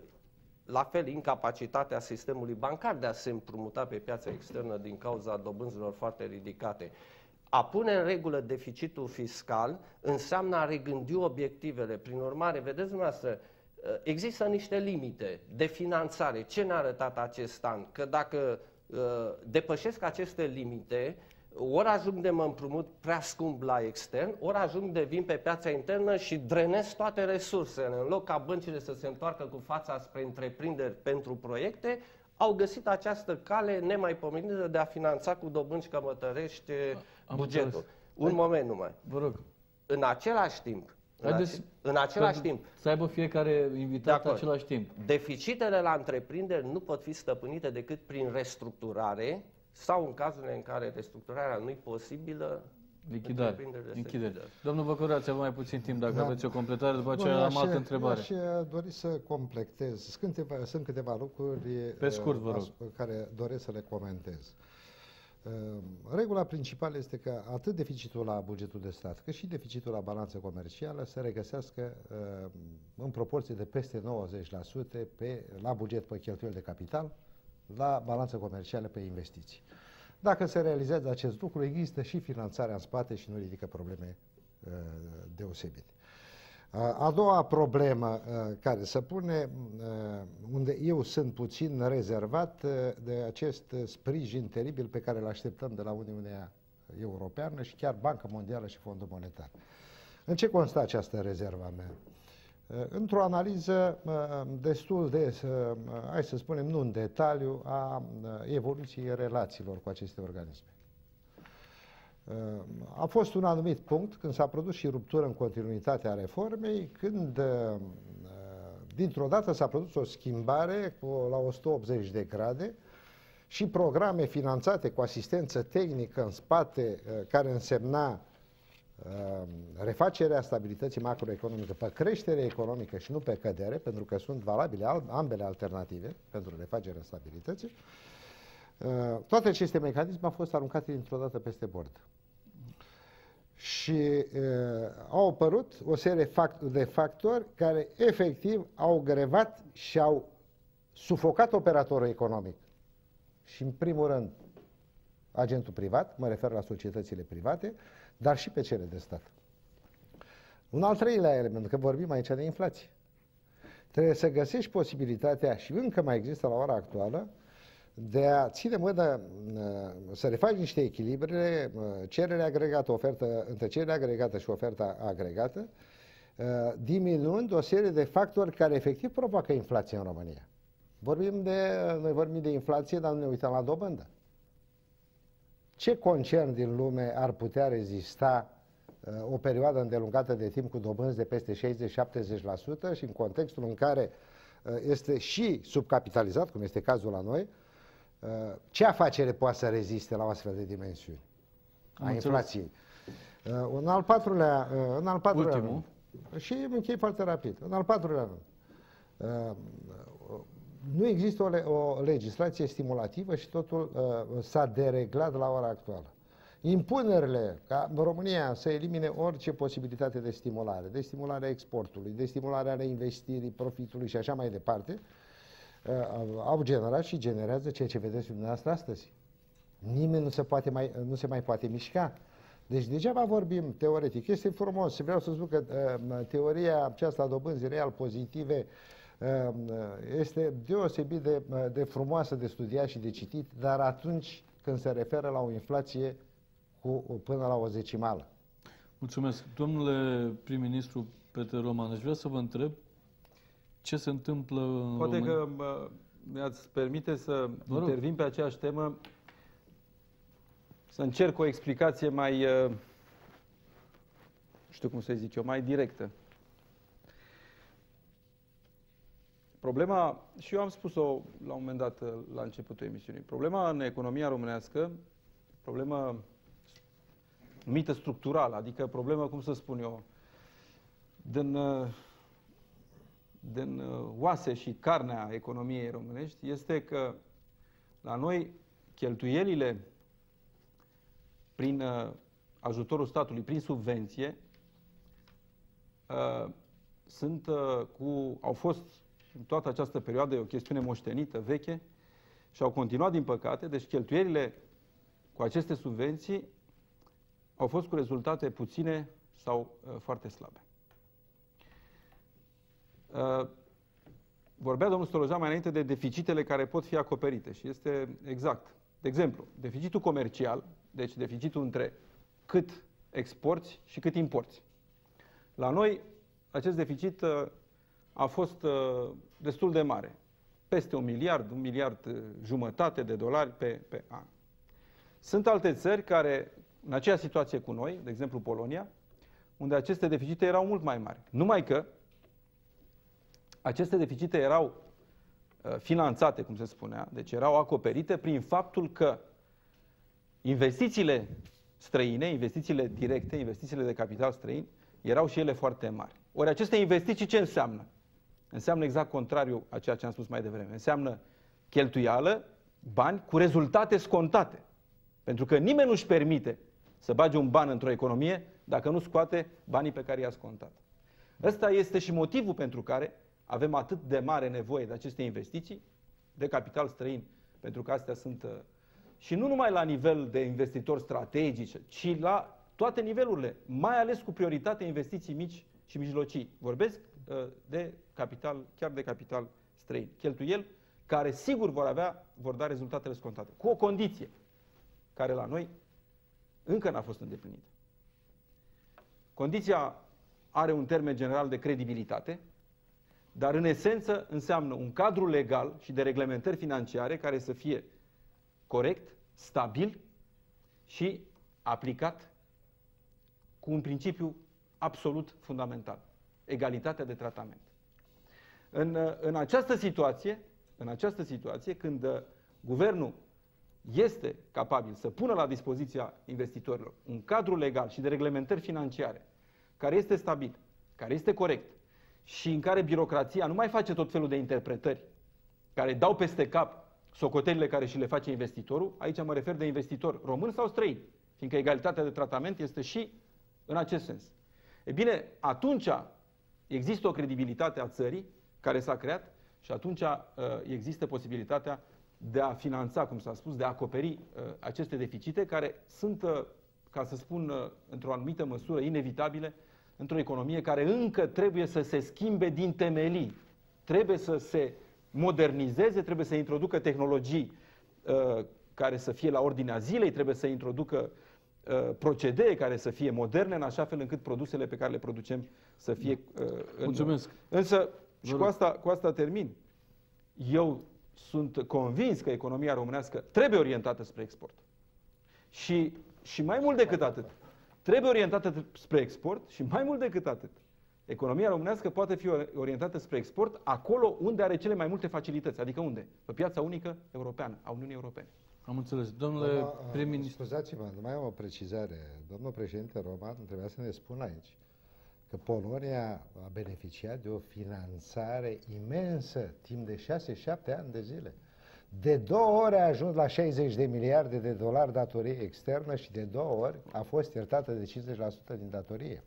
la fel incapacitatea sistemului bancar de a se împrumuta pe piața externă din cauza dobânzilor foarte ridicate. A pune în regulă deficitul fiscal înseamnă a regândi obiectivele. Prin urmare, vedeți dumneavoastră, uh, există niște limite de finanțare. Ce ne-a arătat acest an? Că dacă uh, depășesc aceste limite, ori ajung de mă împrumut prea scump la extern, ori ajung de vin pe piața internă și drenez toate resursele. În loc ca băncile să se întoarcă cu fața spre întreprinderi pentru proiecte, au găsit această cale nemaipomenită de a finanța cu dobânzi cămătărești Am bugetul. înțeles. Un moment numai. Vă rog. În același timp, în, Haideți ace- în același Pentru timp, Să aibă fiecare De invitat acord. același timp. Deficitele la întreprinderi nu pot fi stăpânite decât prin restructurare sau în cazurile în care restructurarea nu e posibilă, Lichidare. întreprinderile se Închidere. lichidează. Domnul Văcărați, avem mai puțin timp, dacă Da. aveți o completare, după Bun, aceea am aș- altă întrebare. Aș uh, dori să completez. Sunt câteva, sunt câteva lucruri Pe scurt, vă uh, rog. as- care doresc să le comentez. Uh, Regula principală este că atât deficitul la bugetul de stat, cât și deficitul la balanță comercială să regăsească uh, în proporție de peste 90% pe, la buget pe cheltuieli de capital, la balanță comercială pe investiții. Dacă se realizează acest lucru, există și finanțarea în spate și nu ridică probleme uh, deosebite. Uh, A doua problemă uh, care se pune, uh, unde eu sunt puțin rezervat uh, de acest uh, sprijin teribil pe care îl așteptăm de la Uniunea Europeană și chiar Banca Mondială și Fondul Monetar. În ce constă această rezervă a mea? Uh, Într-o analiză uh, destul de, să, uh, hai să spunem, nu în detaliu, a uh, evoluției relațiilor cu aceste organisme. A fost un anumit punct când s-a produs și ruptură în continuitatea reformei, când dintr-o dată s-a produs o schimbare cu, la 180 de grade și programe finanțate cu asistență tehnică în spate, care însemna refacerea stabilității macroeconomice pe creștere economică și nu pe cădere, pentru că sunt valabile ambele alternative pentru refacerea stabilității, toate aceste mecanisme au fost aruncate dintr-o dată peste bord. Și uh, au apărut o serie de factori care efectiv au grevat și au sufocat operatorul economic. Și în primul rând agentul privat, mă refer la societățile private, dar și pe cele de stat. Un al treilea element, că vorbim aici de inflație. Trebuie să găsești posibilitatea, și încă mai există la ora actuală, de a ține mână, uh, să refaci niște echilibre, uh, cerere agregată, ofertă, între cerere agregată și oferta agregată, uh, diminuând o serie de factori care efectiv provoacă inflație în România. Vorbim de, noi vorbim de inflație, dar nu ne uităm la dobândă. Ce concern din lume ar putea rezista o perioadă îndelungată de timp cu dobânzi de peste 60-70% și în contextul în care este și subcapitalizat, cum este cazul la noi, ce afacere poate să reziste la o astfel de dimensiuni? A inflației? Uh, un al patrulea, uh, în al patrulea Ultimul. rând, și închei foarte rapid, în al patrulea rând, uh, nu există o, o legislație stimulativă și totul uh, s-a dereglat la ora actuală. Impunerile ca România să elimine orice posibilitate de stimulare, de stimulare a exportului, de stimulare a reinvestirii, profitului și așa mai departe, uh, Uh, au generat și generează ceea ce vedeți dumneavoastră astăzi. Nimeni nu se, poate mai, nu se mai poate mișca. Deci degeaba vorbim teoretic. Este frumos. Vreau să spun că uh, teoria aceasta a dobânzii real pozitive uh, este deosebit de, uh, de frumoasă de studiat și de citit, dar atunci când se referă la o inflație cu până la o decimală. Mulțumesc. Domnule prim-ministru Peter Roman, aș vrea să vă întreb ce se întâmplă în Poate România? că mi-ați permite să Vă intervin pe aceeași temă, să încerc o explicație mai, uh, știu cum să zic eu, mai directă. Problema, și eu am spus-o la un moment dat uh, la începutul emisiunii, problema în economia românească, problema numită structurală, adică problemă, cum să spun eu, din uh, din uh, oase și carnea economiei românești este că la noi cheltuielile prin uh, ajutorul statului, prin subvenție, uh, sunt cu, au fost în toată această perioadă, e o chestiune moștenită, veche, și au continuat, din păcate, deci cheltuielile cu aceste subvenții au fost cu rezultate puține sau foarte slabe. Uh, vorbea domnul Stolojan mai înainte de deficitele care pot fi acoperite și este exact. De exemplu, deficitul comercial, deci deficitul între cât exporți și cât importi. La noi, acest deficit uh, a fost uh, destul de mare. Peste un miliard, un miliard jumătate de dolari pe, pe an. Sunt alte țări care, în aceeași situație cu noi, de exemplu Polonia, unde aceste deficite erau mult mai mari. Numai că aceste deficite erau uh, finanțate, cum se spunea, deci erau acoperite prin faptul că investițiile străine, investițiile directe, investițiile de capital străin, erau și ele foarte mari. Ori aceste investiții ce înseamnă? Înseamnă exact contrariu a ceea ce am spus mai devreme. Înseamnă cheltuială, bani cu rezultate scontate. Pentru că nimeni nu-și permite să bage un ban într-o economie dacă nu scoate banii pe care i-a scontat. Ăsta este și motivul pentru care avem atât de mare nevoie de aceste investiții, de capital străin, pentru că astea sunt uh, și nu numai la nivel de investitori strategici, ci la toate nivelurile, mai ales cu prioritate investiții mici și mijlocii. Vorbesc uh, de capital, chiar de capital străin. Cheltuieli care sigur vor avea, vor da rezultatele scontate. Cu o condiție care la noi încă n-a fost îndeplinită. Condiția are un termen general de credibilitate, dar în esență înseamnă un cadru legal și de reglementări financiare care să fie corect, stabil și aplicat cu un principiu absolut fundamental, egalitatea de tratament. În, în această situație, în această situație, când uh, guvernul este capabil să pună la dispoziția investitorilor un cadru legal și de reglementări financiare care este stabil, care este corect și în care birocrația nu mai face tot felul de interpretări care dau peste cap socotelile care și le face investitorul, aici mă refer de investitor român sau străin, fiindcă egalitatea de tratament este și în acest sens. E bine, atunci există o credibilitate a țării care s-a creat și atunci uh, există posibilitatea de a finanța, cum s-a spus, de a acoperi uh, aceste deficite care sunt, uh, ca să spun, într-o anumită măsură inevitabile într-o economie care încă trebuie să se schimbe din temelii, trebuie să se modernizeze, trebuie să introducă tehnologii care să fie la ordinea zilei, trebuie să introducă procedee care să fie moderne, în așa fel încât produsele pe care le producem să fie... Mulțumesc! Însă, și cu asta, cu asta termin. Eu sunt convins că economia românească trebuie orientată spre export. Și, și mai mult decât atât, trebuie orientată spre export și mai mult decât atât, economia românească poate fi orientată spre export acolo unde are cele mai multe facilități. Adică unde? Pe piața unică europeană, a Uniunii Europene. Am înțeles. Domnule prim-ministru... Scuzați-mă, mai am o precizare. Domnul președinte Roman trebuia să ne spună aici că Polonia a beneficiat de o finanțare imensă timp de 6-7 ani de zile. De două ori a ajuns la 60 de miliarde de dolari datorie externă și de două ori a fost iertată de 50% din datorie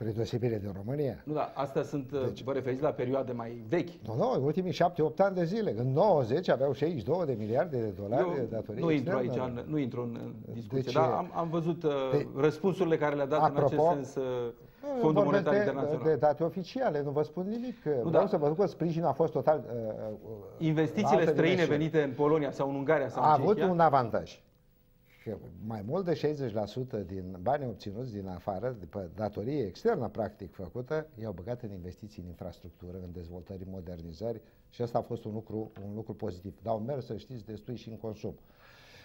spre deosebire de România. Nu, da, astea sunt, uh, deci, vă referiți la perioade mai vechi. Nu, nu, în ultimii 7-8 ani de zile. În 90 aveau 62 de miliarde de dolari Eu de datorie nu intru aici, în, nu intru în discuție, deci, dar am, am văzut uh, de, răspunsurile care le-a dat apropo, în acest sens uh, Fondul Monetar Internațional. De date oficiale, nu vă spun nimic. Nu, Vreau da. să vă spun că sprijinul a fost total... Uh, Investițiile străine dimensiune. venite în Polonia sau în Ungaria sau a în avut un avantaj că mai mult de 60% din banii obținuți din afară, de datorie externă practic făcută, i-au băgat în investiții în infrastructură, în dezvoltări, în modernizări și asta a fost un lucru, un lucru pozitiv. Dar au mers, să știți, destui și în consum.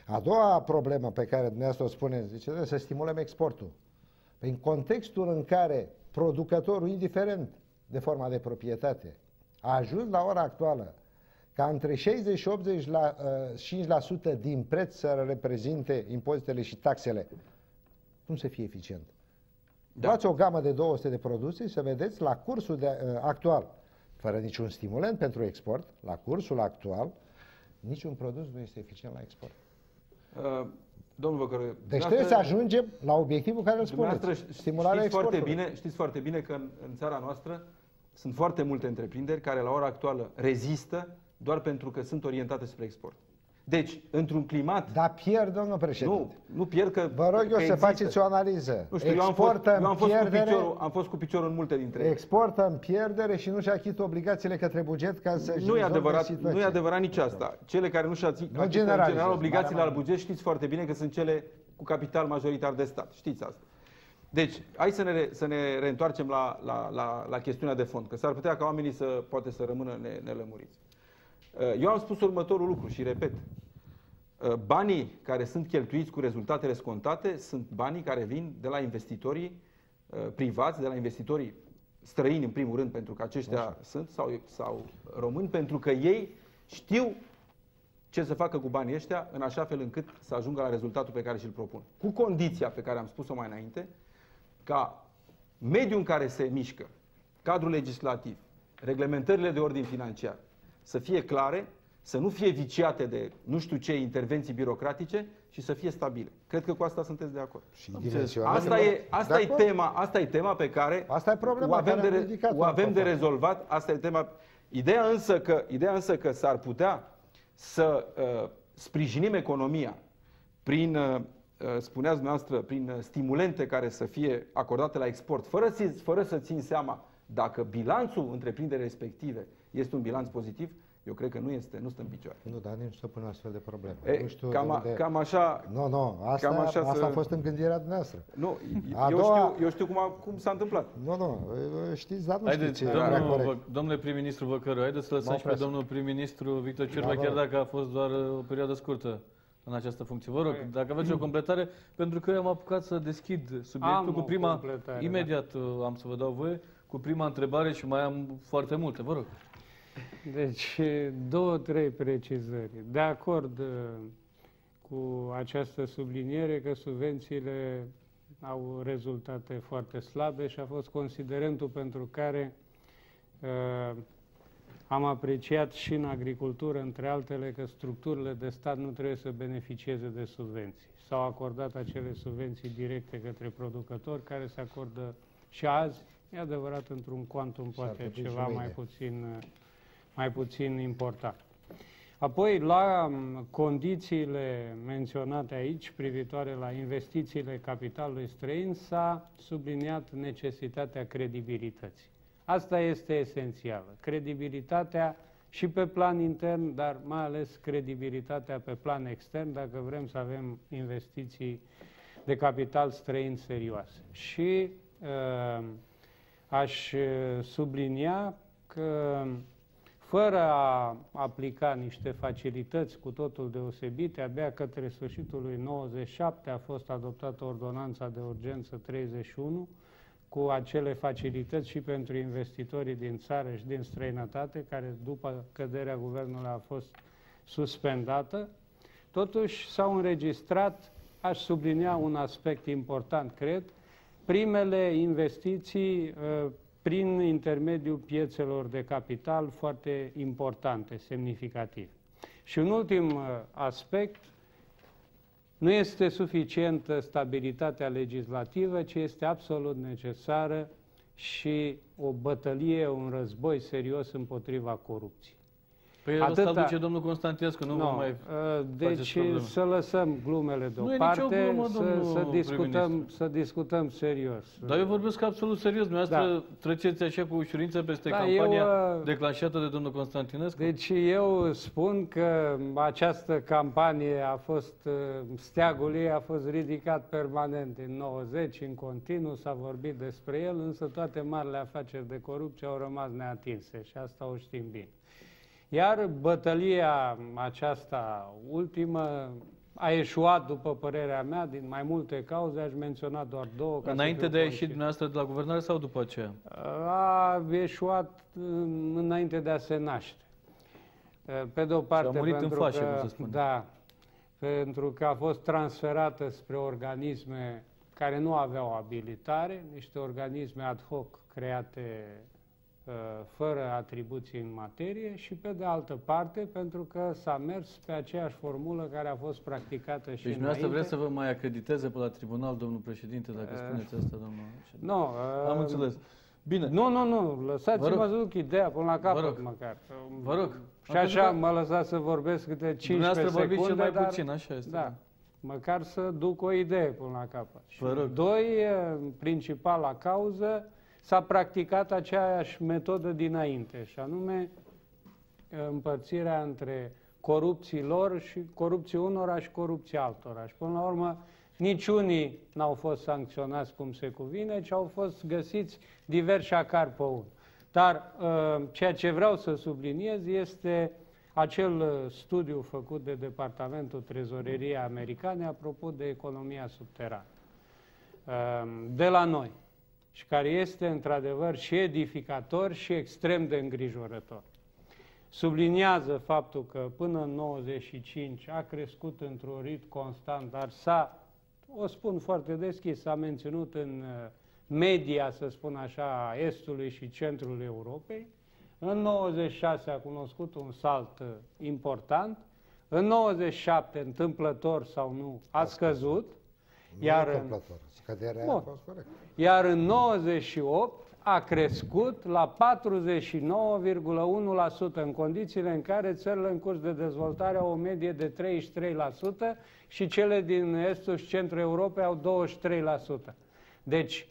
A doua problemă pe care dumneavoastră o spuneți, zice, trebuie să stimulăm exportul. Păi în contextul în care producătorul, indiferent de forma de proprietate, a ajuns la ora actuală ca între 60 și 85% la, uh, din preț să reprezinte impozitele și taxele. Cum să fie eficient? Da. Luați o gamă de 200 de produse și să vedeți la cursul de, uh, actual, fără niciun stimulant pentru export, la cursul actual, niciun produs nu este eficient la export. Uh, domnul Văcăru, deci trebuie să ajungem la obiectivul care îl spuneți, stimularea știți foarte, bine, știți foarte bine că în, în țara noastră sunt foarte multe întreprinderi care la ora actuală rezistă doar pentru că sunt orientate spre export. Deci, într-un climat... Dar pierd, domnul președinte. Nu, nu pierd că Vă rog eu să există. faceți o analiză. Nu știu, eu am fost, eu am fost, pierdere, cu piciorul, am fost cu piciorul în multe dintre ele. Exportă în pierdere și nu-și achită obligațiile către buget ca să nu e adevărat, situația. Nu e adevărat nici asta. Cele care nu-și achită în general obligațiile al buget, știți foarte bine că sunt cele cu capital majoritar de stat. Știți asta. Deci, hai să ne, să ne reîntoarcem la, la, la, la chestiunea de fond, că s-ar putea ca oamenii să poate să rămână ne, nelămuriți. Uh, eu am spus următorul lucru și repet. Uh, banii care sunt cheltuiți cu rezultatele scontate sunt banii care vin de la investitorii uh, privați, de la investitorii străini în primul rând, pentru că aceștia Așa. sunt, sau, sau români, pentru că ei știu ce să facă cu banii ăștia în așa fel încât să ajungă la rezultatul pe care și-l propun. Cu condiția pe care am spus-o mai înainte, ca mediul în care se mișcă, cadrul legislativ, reglementările de ordin financiar, să fie clare, să nu fie viciate de nu știu ce intervenții birocratice și să fie stabile. Cred că cu asta sunteți de acord. Și asta e, asta, e tema, asta e tema pe care asta e problema o avem, de, o avem de rezolvat. Asta e tema. Ideea însă că, ideea însă că s-ar putea să uh, sprijinim economia prin, uh, uh spuneați dumneavoastră, prin uh, stimulente care să fie acordate la export, fără, fără să țin seama dacă bilanțul întreprinderii respective este un bilanț pozitiv, eu cred că nu este, nu stă în picioare. Nu, dar nici nu se pune astfel de probleme. E, nu știu cam, unde... cam așa... Nu, nu, asta, cam așa asta să... a fost în gândirea dumneavoastră. Nu, a eu, doua... știu, eu știu cum, a, cum s-a întâmplat. Nu, nu, știți, dar nu haideți, știți domnul, vă, Domnule prim-ministru Văcăru, haideți să lăsăm și pe domnul prim-ministru Victor Cerva, da, chiar dacă a fost doar o perioadă scurtă în această funcție. Vă rog, Păi- dacă aveți o completare, pentru că eu am apucat să deschid subiectul Am cu o prima... completare, da. Imediat uh, am să vă dau voie cu prima întrebare și mai am foarte multe. Vă rog. Deci, două, trei precizări. De acord uh, cu această subliniere că subvențiile au rezultate foarte slabe și a fost considerentul pentru care uh, am apreciat și în agricultură, între altele, că structurile de stat nu trebuie să beneficieze de subvenții. S-au acordat acele subvenții directe către producători, care se acordă și azi, e adevărat, într-un quantum S-ar poate putea și ceva mâine. mai puțin, uh, mai puțin important. Apoi, la m, condițiile menționate aici, privitoare la investițiile capitalului străin, s-a subliniat necesitatea credibilității. Asta este esențială. Credibilitatea și pe plan intern, dar mai ales credibilitatea pe plan extern, dacă vrem să avem investiții de capital străin serioase. Și uh, aș uh, sublinia că fără a aplica niște facilități cu totul deosebite, abia către sfârșitul lui 97 a fost adoptată ordonanța de urgență 31 cu acele facilități și pentru investitorii din țară și din străinătate, care după căderea guvernului a fost suspendată. Totuși s-au înregistrat, aș sublinia un aspect important, cred, primele investiții uh, prin intermediul piețelor de capital foarte importante, semnificative. Și un ultim uh, aspect, nu este suficientă stabilitatea legislativă, ci este absolut necesară și o bătălie, un război serios împotriva corupției. Păi asta Atâta- duce domnul Constantinescu, nu, vă mai... uh, faceți deci probleme. să lăsăm glumele Nu e deoparte, nicio glumă, să, domnul să, discutăm, prim-ministru. să discutăm serios. Dar eu vorbesc absolut serios. Dumneavoastră Da. treceți așa cu ușurință peste Da, campania eu, uh, declanșată de domnul Constantinescu? Deci eu spun că această campanie a fost, uh, steagul ei a fost ridicat permanent în 90, în continuu s-a vorbit despre el, însă toate marile afaceri de corupție au rămas neatinse și asta o știm bine. Iar bătălia aceasta ultimă a eșuat, după părerea mea, din mai multe cauze, aș menționa doar două. ca să Înainte fiu de a ieși concis. dumneavoastră de la guvernare sau după aceea? a eșuat în- înainte de a se naște. Pe de o parte, murit în pentru fașă, că, cum se spune. Da, pentru că a fost transferată spre organisme care nu aveau abilitare, niște organisme ad hoc create uh, fără atribuții în materie și pe de altă parte pentru că s-a mers pe aceeași formulă care a fost practicată și Deci înainte. dumneavoastră vreți să vă mai acrediteze pe la tribunal, domnul președinte, dacă Eh. spuneți asta, domnul președinte? Nu, Am uh, înțeles. Bine, Nu, nu, nu, Vă lăsați-mă rog. să duc ideea până la capăt rog. măcar. Vă rog. Și așa Pentru că mă lăsați să vorbesc câte 15 dumneavoastră vorbiți secunde, cel mai dar, puțin, așa este. Da, măcar să duc o idee până la capăt. Și Vă rog. Doi, e, principala cauză, s-a practicat aceeași metodă dinainte, și anume e, împărțirea între corupții lor și corupții unora și corupții altora. Și până la urmă, niciunii n-au fost sancționați cum se cuvine, ci au fost găsiți diversi acar pe unul. Dar uh, ceea ce vreau să subliniez este acel uh, studiu făcut de Departamentul Trezoreriei Americane apropo de economia subterană uh, de la noi și care este într-adevăr și edificator și extrem de îngrijorător. Subliniază faptul că până în 95 a crescut într-un rit constant, dar s-a, o spun foarte deschis, s-a menținut în uh, media, să spun așa, a estului și centrului Europei. În 96 a cunoscut un salt uh, important. În 97, întâmplător sau nu, a scăzut. Iar nu în- întâmplător. Scăderea Bun. a fost corect. iar în 98 a crescut la 49,1% în condițiile în care țările în curs de dezvoltare au o medie de 33% și cele din estul și centrul Europei au 23%. Deci,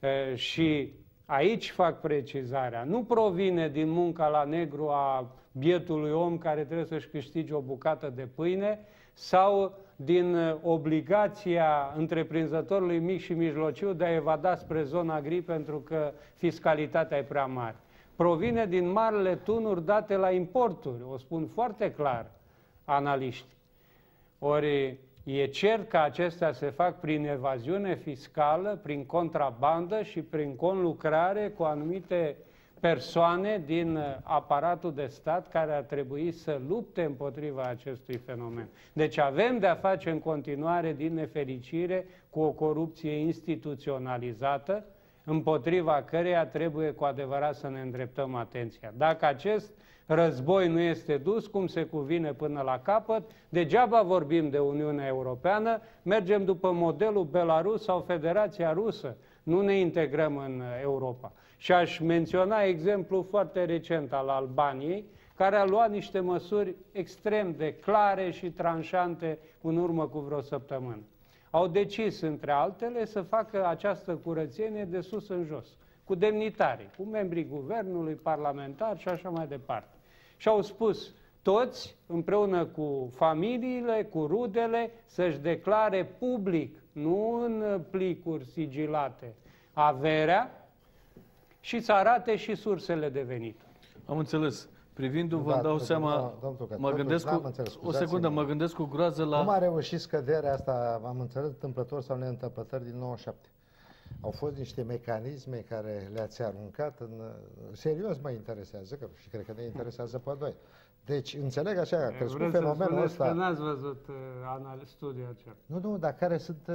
e, și aici fac precizarea, nu provine din munca la negru a bietului om care trebuie să-și câștige o bucată de pâine sau din uh, obligația întreprinzătorului mic și mijlociu de a evada spre zona gri pentru că fiscalitatea e prea mare. Provine din marile tunuri date la importuri, o spun foarte clar analiști. Ori e cert că acestea se fac prin evaziune fiscală, prin contrabandă și prin conlucrare cu anumite persoane din aparatul de stat care ar trebui să lupte împotriva acestui fenomen. Deci avem de-a face în continuare, din nefericire, cu o corupție instituționalizată, împotriva căreia trebuie cu adevărat să ne îndreptăm atenția. Dacă acest război nu este dus cum se cuvine până la capăt, degeaba vorbim de Uniunea Europeană, mergem după modelul Belarus sau Federația Rusă, nu ne integrăm în Europa. Și aș menționa exemplu foarte recent al Albaniei, care a luat niște măsuri extrem de clare și tranșante în urmă cu vreo săptămână. Au decis, între altele, să facă această curățenie de sus în jos, cu demnitarii, cu membrii guvernului, parlamentari și așa mai departe. Și au spus toți, împreună cu familiile, cu rudele, să-și declare public, nu în plicuri sigilate, averea și să arate și sursele de venit. Am înțeles. Privindu-vă, da, dau seama, domnul, mă gândesc cu, înțeles, o secundă, mă gândesc cu groază la... Cum a reușit scăderea asta, am înțeles, întâmplător sau neîntâmplător din 97? Au fost niște mecanisme care le-ați aruncat în... Serios mă interesează, că și cred că ne interesează pe doi. Deci, înțeleg așa, că crescut fenomenul ăsta... că n-ați văzut uh, studiul acela. Nu, nu, dar care sunt... Uh,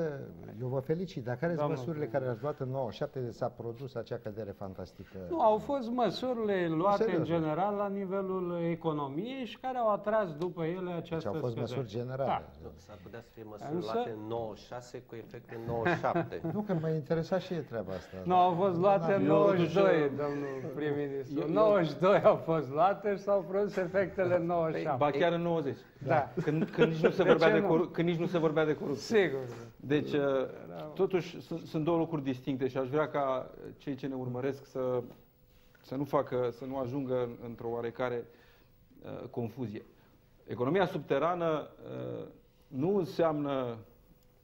eu vă felicit, dar care sunt măsurile care le-ați luat în 97 de s-a produs acea cădere fantastică? Nu, au fost măsurile luate Serios, în general la nivelul economiei și care au atras după ele această deci au fost scădere. măsuri generale. Da. S-ar putea să fie măsuri Însă... luate în 96 cu efect în 97. [laughs] nu, că mă interesa și e treaba asta. Nu, au fost luate în 92, domnul prim-ministru. 92 au fost luate și s-au produs efecte efectele 97. Ba chiar în 90. Da. Când, când, nici nu se vorbea de, coru- când nici nu se vorbea de corupție. Sigur. Deci, uh, totuși, sunt, sunt două lucruri distincte și aș vrea ca cei ce ne urmăresc să, să nu facă, să nu ajungă într-o oarecare uh, confuzie. Economia subterană uh, nu înseamnă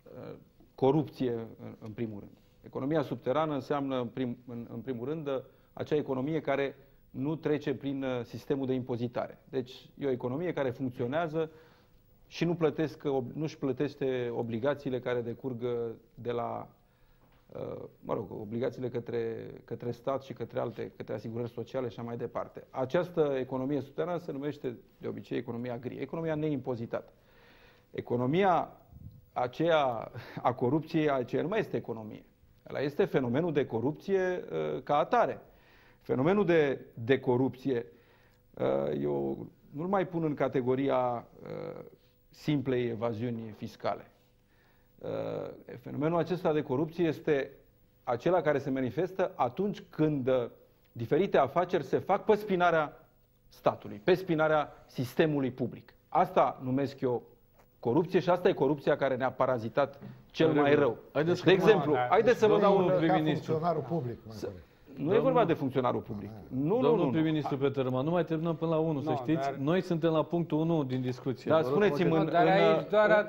uh, corupție în, în primul rând. Economia subterană înseamnă, în, prim, în, în primul rând, acea economie care nu trece prin uh, sistemul de impozitare. Deci e o economie care funcționează și nu plătesc, nu își plătește obligațiile care decurg uh, de la, uh, mă rog, obligațiile către, către stat și către alte, către asigurări sociale și așa mai departe. Această economie subterană se numește de obicei economia gri, economia neimpozitată. Economia aceea a corupției, aceea nu mai este economie. Ăla este fenomenul de corupție ca atare. Fenomenul de, de corupție, uh, eu nu-l mai pun în categoria uh, simplei evaziuni fiscale. Uh, fenomenul acesta de corupție este acela care se manifestă atunci când diferite afaceri se fac pe spinarea statului, pe spinarea sistemului public. Asta numesc eu corupție și asta e corupția care ne-a parazitat cel mai rău. Haideți de exemplu, haideți să vă dau un prim-ministru. public. Nu Domnul... e vorba de funcționarul public. Nu, Domnul nu, nu. prim-ministru Peter Roman, nu mai terminăm până la 1, no, să știți. Dar... Noi suntem la punctul 1 din discuție. Dar spuneți-mi, în, în,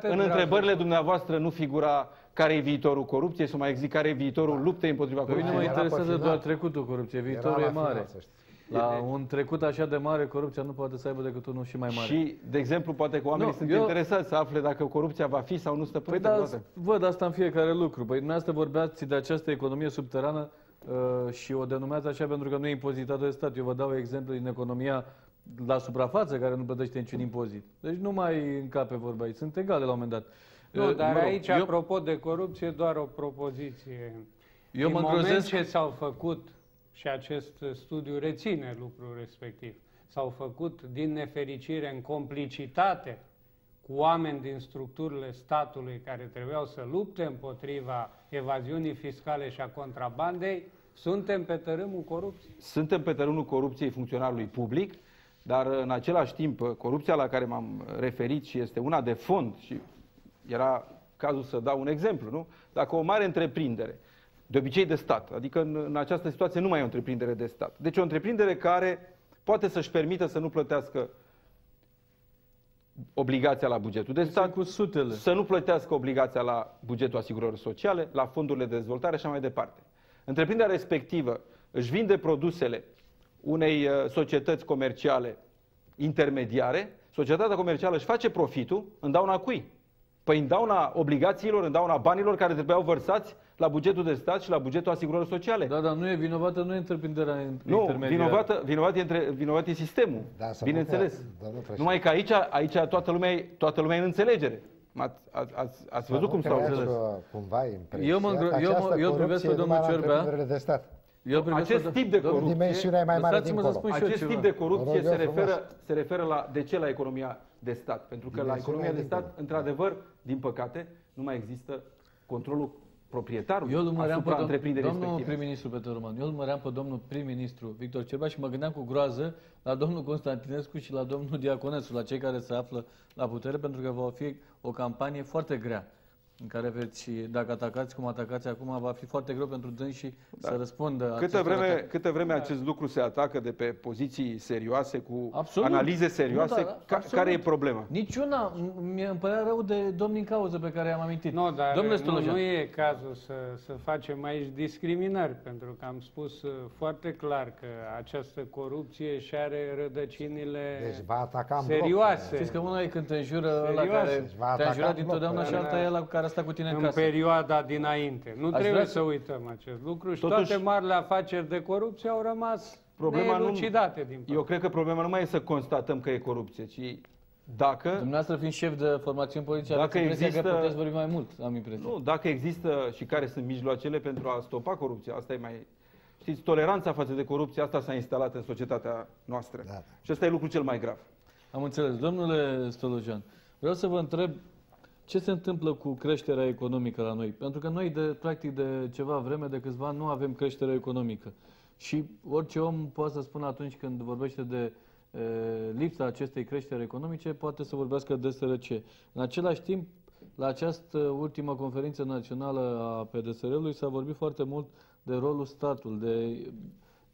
în, în întrebările dumneavoastră nu figura care e viitorul corupției, să mai zic care e viitorul luptei împotriva corupției. Pe mine mă interesează doar trecutul corupției, viitorul e mare. La un trecut așa de mare, corupția nu poate să aibă decât unul și mai mare. Și, de exemplu, poate că oamenii no, sunt eu... interesați să afle dacă corupția va fi sau nu stăpânită. Păi da, văd asta în fiecare lucru. Păi dumneavoastră vorbeați de această economie subterană Uh, și o denumează așa pentru că nu e impozitată de stat. Eu vă dau exemple din economia la suprafață care nu plătește niciun impozit. Deci nu mai încape vorba aici. Sunt egale la un moment dat. Nu, uh, dar mă rog, aici, eu... apropo de corupție, doar o propoziție. Eu mă moment îngrozesc... ce s-au făcut, și acest studiu reține lucrul respectiv, s-au făcut din nefericire în complicitate cu oameni din structurile statului care trebuiau să lupte împotriva evaziunii fiscale și a contrabandei, suntem pe tărâmul corupției. Suntem pe tărâmul corupției funcționarului public, dar în același timp corupția la care m-am referit și este una de fond și era cazul să dau un exemplu, nu? Dacă o mare întreprindere, de obicei de stat, adică în, în această situație nu mai e o întreprindere de stat, deci o întreprindere care poate să-și permită să nu plătească obligația la bugetul de stat, cu sutele. să nu plătească obligația la bugetul asigurării sociale, la fondurile de dezvoltare și așa mai departe. Întreprinderea respectivă își vinde produsele unei uh, societăți comerciale intermediare, societatea comercială își face profitul în dauna cui? Păi în dauna obligațiilor, în dauna banilor care trebuiau vărsați la bugetul de stat și la bugetul asigurărilor sociale. Da, dar nu e vinovată, nu e întreprinderea Nu, intermediară. vinovată, vinovat, e între, vinovat e sistemul, Da, să bineînțeles. putea, domnul președinte. Numai că aici, aici toată, lumea, e- toată lumea e în înțelegere. Ați, ați, ați, ați văzut cum s-au creați, înțeles. uh, cumva impresia Eu mă îngro- că eu mă- această eu privesc pe corupție e domnul numai la Ciorbea. întreprinderile de stat. Eu privesc Acest pe- tip de domnul- corupție- Dimensiunea e mai mare Lăsați-mă să dincolo. spun și eu Acest ceva. tip de corupție Vă rog se eu frumos. referă, se referă la, de ce la economia de stat? Pentru că la Dimensiunea economia de dincolo. stat, într-adevăr, din păcate, nu mai există controlul proprietarului Eu îl măream pe asupra dom- întreprinderii domnul respective. prim-ministru Petru Roman, eu îl măream pe domnul prim-ministru Victor Ciorbea și mă gândeam cu groază la domnul Constantinescu și la domnul Diaconescu, la cei care se află la putere, pentru că va fi o campanie foarte grea în care veți, dacă atacați cum atacați acum, va fi foarte greu pentru dânsii Da. să răspundă Câtă acestor vreme, ataque. câtă vreme acest lucru se atacă de pe poziții serioase, cu Absolut. analize serioase, Nu, da, ca, absolut. care e problema? Niciuna, m- mi-e îmi părea rău de domn din cauză pe care i-am amintit. Nu, dar Domnule nu, Stolojan, nu e cazul să, să facem aici discriminări, pentru că am spus uh, foarte clar că această corupție și are rădăcinile Deci va ataca în bloc. serioase. știți că una e când te înjură ăla Serioase. care Deci va te-a ataca înjurat în bloc, dintotdeauna și da. alta e ăla care a stat cu tine în în casă. perioada dinainte. Nu Aș trebuie vrea să să- uităm acest lucru și Totuși- toate marile afaceri de corupție au rămas Problema nu- neelucidate, din păcate. Eu cred că problema nu mai e să constatăm că e corupție, ci dacă, Dumneavoastră fiind șef de formațiuni politice, Dacă aveți impresia că există- puteți vorbi mai mult, am impresia. nu, dacă există și care sunt mijloacele pentru a stopa corupția, asta e mai... Știți, toleranța față de corupție, asta s-a instalat în societatea noastră. Da. Și ăsta e lucrul cel mai grav. Am înțeles. Domnule Stolojan, vreau să vă întreb ce se întâmplă cu creșterea economică la noi? Pentru că noi, de, practic, de ceva vreme, de câțiva ani, nu avem creștere economică. Și orice om poate să spună atunci când vorbește de e, lipsa acestei creșteri economice, poate să vorbească de sărăcie. În același timp, la această ultimă conferință națională a PDSR-ului s-a vorbit foarte mult de rolul statului, de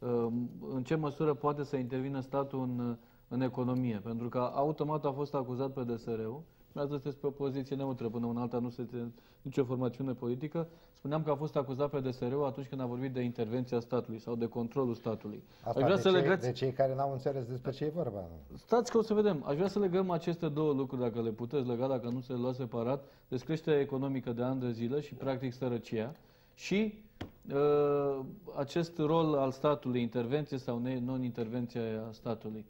um, în ce măsură poate să intervină statul în, în economie. Pentru că automat a fost acuzat PDSR-ul, Dumneavoastră sunteți pe o poziție neutră, până în alta nu sunteți nicio formațiune politică. Spuneam că a fost acuzat PDSR-ul atunci când a vorbit de intervenția statului sau de controlul statului. Asta Aș vrea de, să cei, legați... de cei care n-au înțeles despre ce e vorba. Stați că o să vedem. Aș vrea să legăm aceste două lucruri, dacă le puteți lega, dacă nu se le lua separat, descreșterea economică de ani de zile și, practic, sărăcia și uh, acest rol al statului, intervenție sau ne- non-intervenție a statului.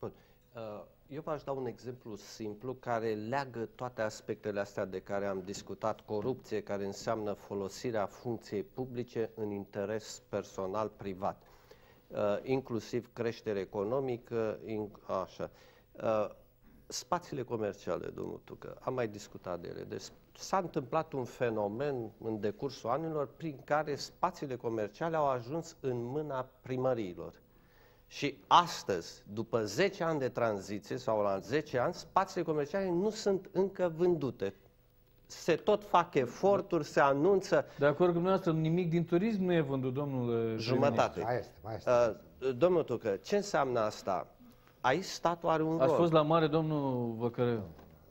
Bun. Uh, Eu v-aș da un exemplu simplu care leagă toate aspectele astea de care am discutat, corupție, care înseamnă folosirea funcției publice în interes personal privat, Uh, inclusiv creștere economică, in- așa. Uh, Spațiile comerciale, domnul Tucă, am mai discutat de ele. Deci s-a întâmplat un fenomen în decursul anilor prin care spațiile comerciale au ajuns în mâna primăriilor. Și astăzi, după 10 ani de tranziție sau la 10 ani, spațiile comerciale nu sunt încă vândute. Se tot fac eforturi, se anunță De acord cu dumneavoastră, nimic din turism nu e vândut, domnule jumătate. Mai este, mai este. Uh, domnul Tucă, ce înseamnă asta? Aici statul are un Ați rol. fost la mare, domnul Văcăreu.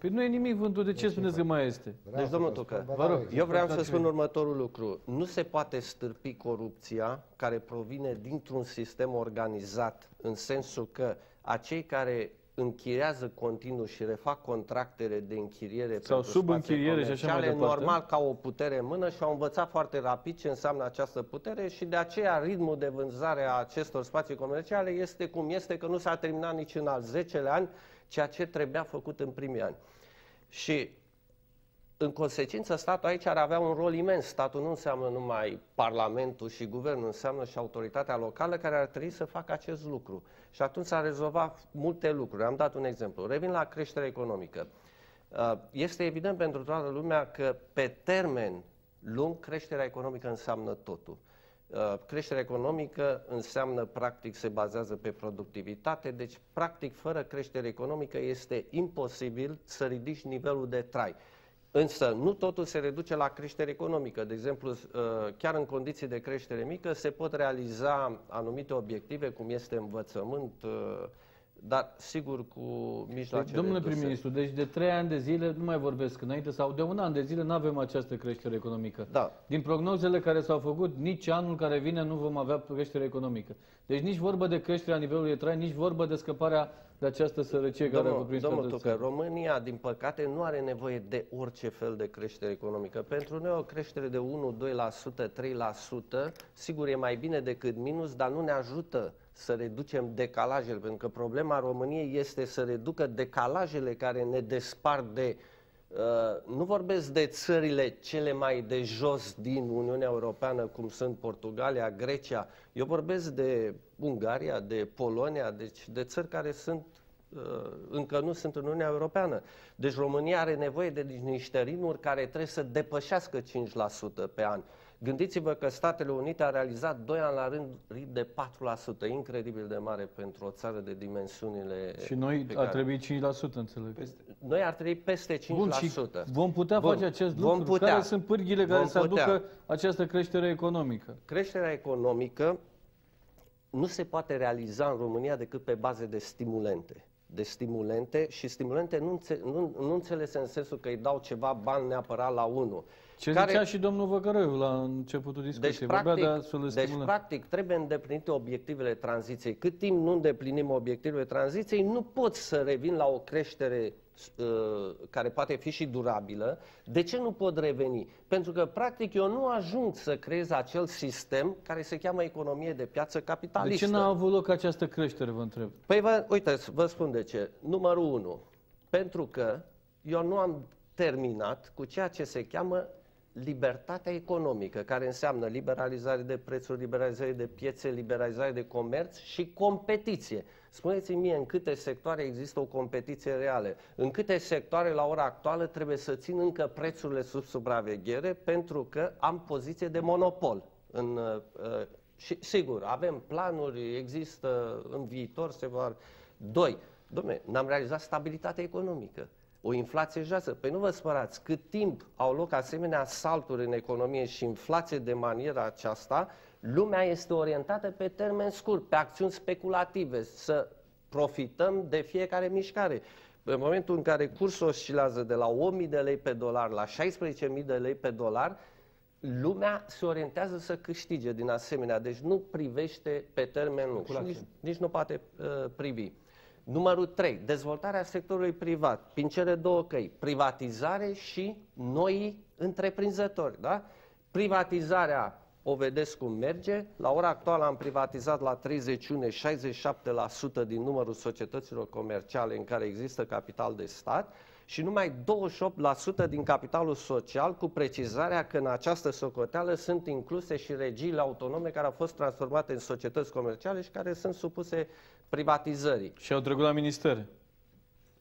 Păi nu e nimic vândut, de ce spuneți că mai este? Vreau Deci, să domnul vă Tucă, spun, vă dar rog, există. Eu vreau să Exact. spun următorul lucru. Nu se poate stârpi corupția care provine dintr-un sistem organizat, în sensul că acei care închiriază continuu și refac contractele de închiriere Sau pentru sub spații închiriere și așa mai comerciale, departe. normal ca o putere în mână și au învățat foarte rapid ce înseamnă această putere și de aceea ritmul de vânzare a acestor spații comerciale este cum este, că nu s-a terminat nici în al 10-lea an ceea ce trebuia făcut în primii ani. Și în consecință, statul aici ar avea un rol imens. Statul nu înseamnă numai Parlamentul și Guvernul, înseamnă și autoritatea locală care ar trebui să facă acest lucru. Și atunci s-ar rezolva multe lucruri. Am dat un exemplu. Revin la creșterea economică. Uh, Este evident pentru toată lumea că pe termen lung creșterea economică înseamnă totul. Uh, Creșterea economică înseamnă, practic, se bazează pe productivitate, deci, practic, fără creștere economică este imposibil să ridici nivelul de trai. Însă nu totul se reduce la creștere economică. De exemplu, uh, chiar în condiții de creștere mică se pot realiza anumite obiective, cum este învățământ, uh, dar sigur cu mijloace Domnule reduse. prim-ministru, deci de trei ani de zile, nu mai vorbesc înainte, sau de un an de zile nu avem această creștere economică. Da. Din prognozele care s-au făcut, nici anul care vine nu vom avea creștere economică. Deci nici vorbă de creșterea nivelului de trai, nici vorbă de scăparea de această sărăcie care a Domnul, cuprins domnul toată Tucă, țara. România, din păcate, nu are nevoie de orice fel de creștere economică. Pentru noi o creștere de 1, 2%, 3%, sigur e mai bine decât minus, dar nu ne ajută să reducem decalajele, pentru că problema României este să reducă decalajele care ne despart de Uh, nu vorbesc de țările cele mai de jos din Uniunea Europeană, cum sunt Portugalia, Grecia. Eu vorbesc de Ungaria, de Polonia, deci de țări care sunt uh, încă nu sunt în Uniunea Europeană. Deci România are nevoie de niște ritmuri care trebuie să depășească 5% pe an. Gândiți-vă că Statele Unite a realizat 2 ani la rând ritm de 4%, incredibil de mare pentru o țară de dimensiunile Și noi pe ar care- trebui 5%, înțeleg. Noi ar trebui peste 5%. Bun, și vom putea Bun, face acest vom lucru. putea. Care sunt pârghile care Vom să putea. aducă această creștere economică? Creșterea economică nu se poate realiza în România decât pe baze de stimulente. De stimulente și stimulente nu, înțe- nu, nu înțelese în sensul că îi dau ceva bani neapărat la unul. Ce zicea și domnul Văcăroiu la începutul discuției. Deci, Vorbea practic, de astfel de deci, stimulente. practic, trebuie îndeplinite obiectivele tranziției. Cât timp nu îndeplinim obiectivele tranziției, nu pot să revin la o creștere uh, care poate fi și durabilă. De ce nu pot reveni? Pentru că, practic, eu nu ajung să creez acel sistem care se cheamă economie de piață De capitalistă. ce n-a avut loc această creștere, vă întreb? Păi, vă, uite, vă spun de ce. Numărul 1. Pentru că eu nu am terminat cu ceea ce se cheamă libertatea economică, care înseamnă liberalizare de prețuri, liberalizare de piețe, liberalizare de comerț și competiție. Spuneți-mi mie în câte sectoare există o competiție reală, în câte sectoare la ora actuală trebuie să țin încă prețurile sub supraveghere pentru că am poziție de monopol. În, uh, uh, și sigur, avem planuri, există în viitor, se vor... Doi, domne, n-am realizat stabilitate economică. O inflație joasă. Păi nu vă spărați, cât timp au loc asemenea salturi în economie și inflație de maniera aceasta, lumea este orientată pe termen scurt, pe acțiuni speculative, să profităm de fiecare mișcare. În momentul în care cursul oscilează de la 8.000 de lei pe dolar la 16.000 de lei pe dolar, lumea se orientează să câștige din asemenea, deci nu privește pe termen lung și nici, nici nu poate uh, privi. Numărul 3. Dezvoltarea sectorului privat. Prin cele două căi. Privatizare și noi întreprinzători. Da? Privatizarea o vedeți cum merge. La ora actuală am privatizat la 31 67% din numărul societăților comerciale în care există capital de stat și numai 28% din capitalul social, cu precizarea că în această socoteală sunt incluse și regiile autonome care au fost transformate în societăți comerciale și care sunt supuse privatizării. Și au trecut la ministere.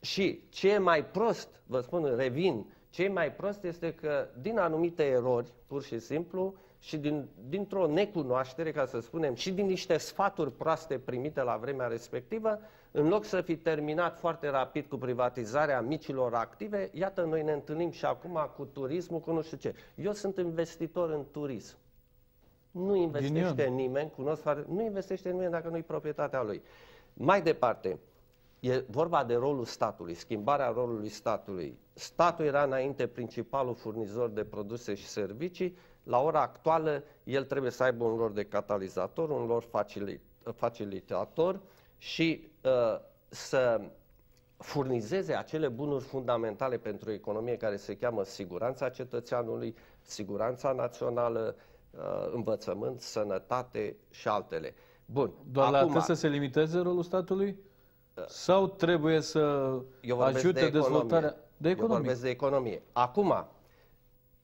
Și ce e mai prost, vă spun, revin, ce e mai prost este că din anumite erori, pur și simplu, și din, dintr-o necunoaștere, ca să spunem, și din niște sfaturi proaste primite la vremea respectivă, în loc să fi terminat foarte rapid cu privatizarea micilor active, iată, noi ne întâlnim și acum cu turismul, cu nu știu ce. Eu sunt investitor în turism. Nu investește Ghinion. nimeni, cunosc foarte, nu investește nimeni dacă nu e proprietatea lui. Mai departe, e vorba de rolul statului, schimbarea rolului statului. Statul era înainte principalul furnizor de produse și servicii, la ora actuală el trebuie să aibă un rol de catalizator, un rol facili- facilitator și uh, să furnizeze acele bunuri fundamentale pentru economie care se cheamă siguranța cetățeanului, siguranța națională, uh, învățământ, sănătate și altele. Bun. Doar la acum, atât să se limiteze rolul statului? Sau trebuie să eu vorbesc ajute de economie. dezvoltarea de Eu economie? vorbesc de economie. Acum,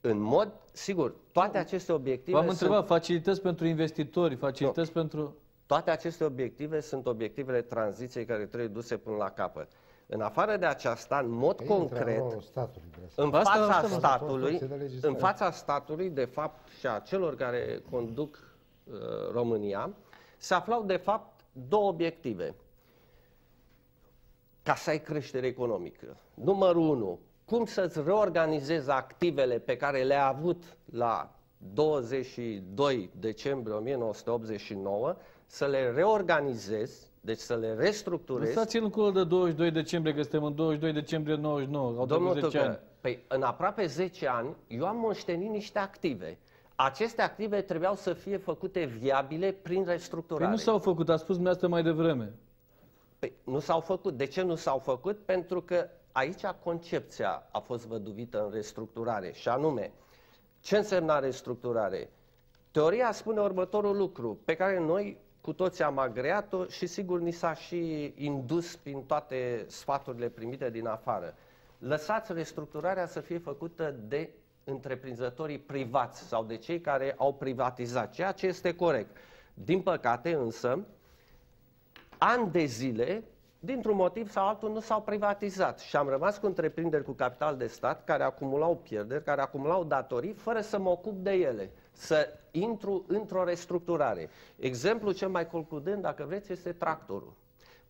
în mod, sigur, toate aceste obiective V-am sunt, întrebat, facilități pentru investitori, facilități pentru... toate aceste obiective sunt obiectivele tranziției care trebuie duse până la capăt. În afară de aceasta, în mod Că intră concret, în rolul statului. de asta. în Asta- fața asta mă- statului, construcție de legislație. în fața statului, de fapt, și a celor care conduc uh, România, se aflau, de fapt, două obiective. Ca să ai creștere economică. Numărul unu, cum să-ți reorganizezi activele pe care le-ai avut la 22 decembrie 1989, să le reorganizezi Deci să le restructurezi. Lăsați-l în curul de 22 decembrie, că suntem în 22 decembrie 99, au Domnul trecut 10 ani. Tucă, păi în aproape 10 ani, eu am moștenit niște active. Aceste active trebuiau să fie făcute viabile prin restructurare. Păi nu s-au făcut, a spus dumneavoastră mai devreme. Păi, nu s-au făcut. De ce nu s-au făcut? Pentru că aici concepția a fost văduvită în restructurare și anume, ce însemna restructurare? Teoria spune următorul lucru, pe care noi cu toți am agreat-o și sigur ni s-a și indus prin toate sfaturile primite din afară. Lăsați restructurarea să fie făcută de întreprinzătorii privați sau de cei care au privatizat, ceea ce este corect. Din păcate însă, ani de zile, dintr-un motiv sau altul, nu s-au privatizat și am rămas cu întreprinderi cu capital de stat care acumulau pierderi, care acumulau datorii, fără să mă ocup de ele, să intru într-o restructurare. Exemplul cel mai concludent, dacă vreți, este tractorul.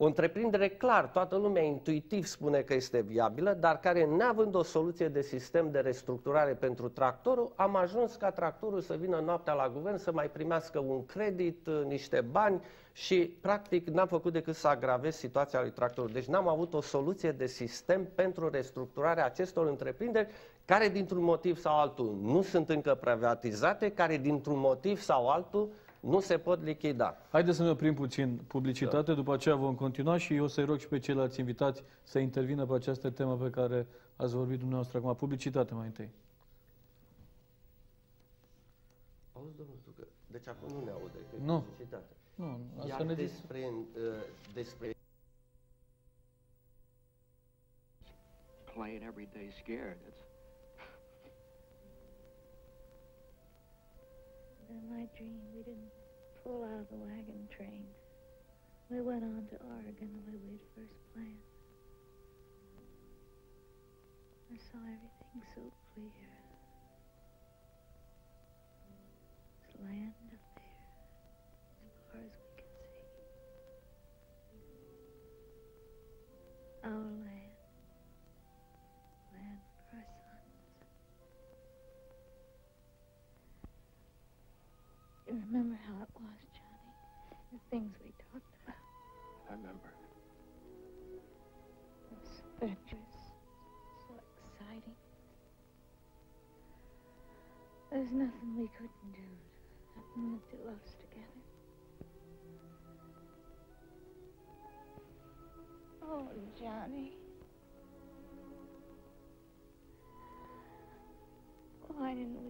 O întreprindere clar, toată lumea intuitiv spune că este viabilă, dar care, neavând o soluție de sistem de restructurare pentru tractorul, am ajuns ca tractorul să vină noaptea la guvern să mai primească un credit, niște bani și, practic, n-am făcut decât să agravez situația lui tractorul. Deci n-am avut o soluție de sistem pentru restructurarea acestor întreprinderi care, dintr-un motiv sau altul, nu sunt încă privatizate, care, dintr-un motiv sau altul, nu se pot lichida. Haideți să ne oprim puțin publicitate, da. după aceea vom continua și eu să-i rog și pe ceilalți invitați să intervină pe această temă pe care ați vorbit dumneavoastră acum. Publicitate mai întâi. Auzi, domnul Stucă, deci acum nu ne aude, că e Nu. publicitate. Nu, asta Iar ne dis- despre, uh, despre playing every day scared. It's In my dream, we didn't pull out of the wagon train. We went on to Oregon the way we'd first planned. I saw everything so clear. This land up there, as far as we could see. Our. Land remember how it was, Johnny? The things we talked about. I remember. It was so adventurous, so exciting. There's nothing we couldn't do, nothing that do us together. Oh, Johnny. Why didn't we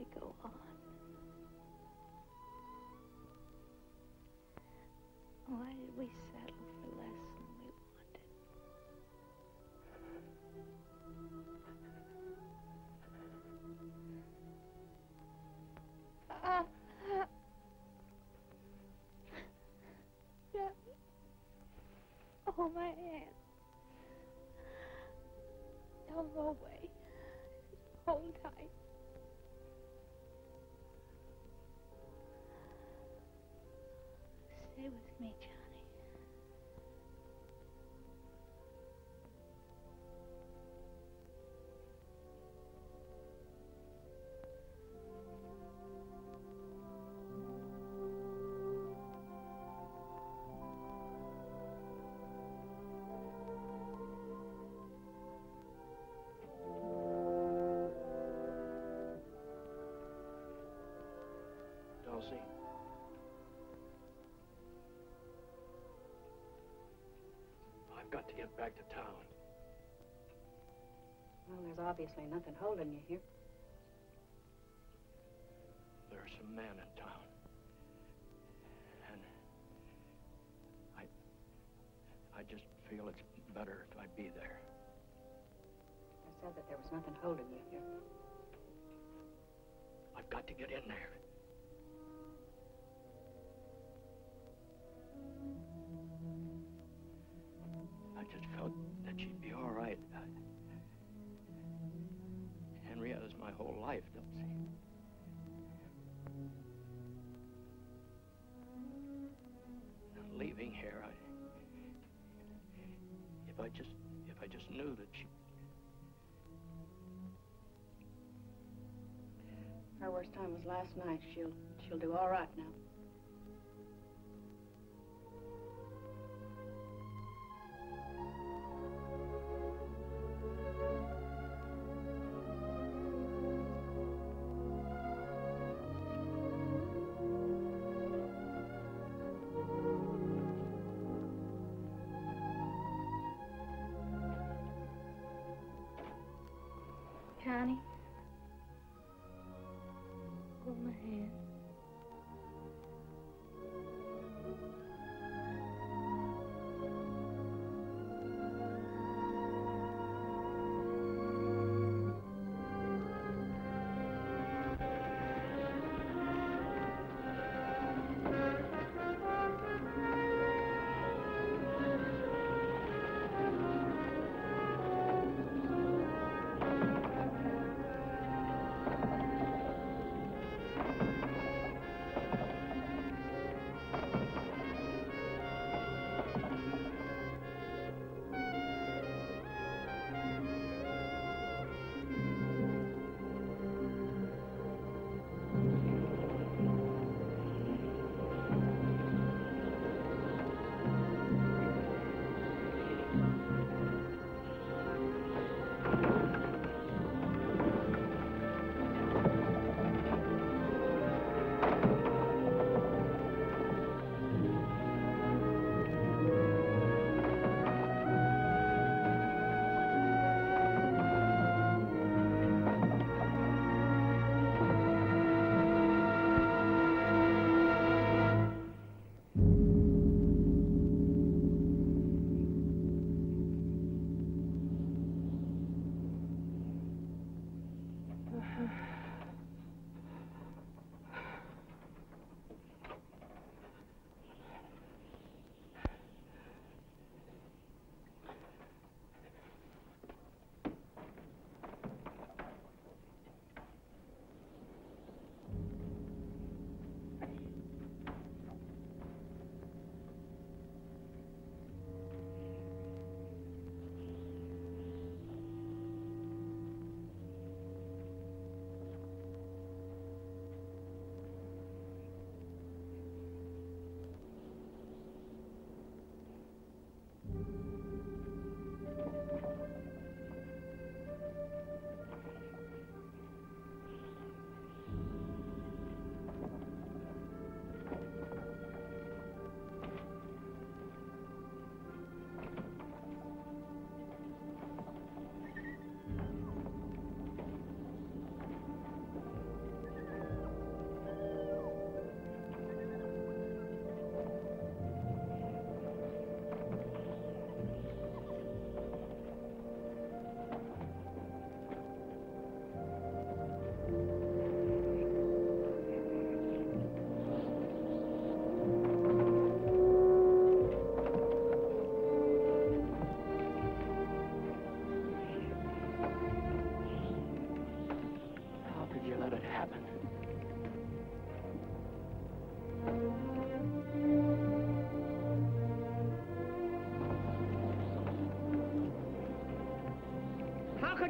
I've got to get back to town. Well, there's obviously nothing holding you here. There are some men in town. And I I just feel it's better if I be there. I said that there was nothing holding you here. I've got to get in there. Last night. She'll she'll do all right now.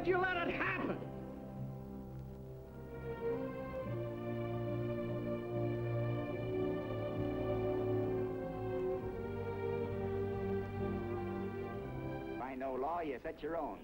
How you let it happen? Find no law, you set your own.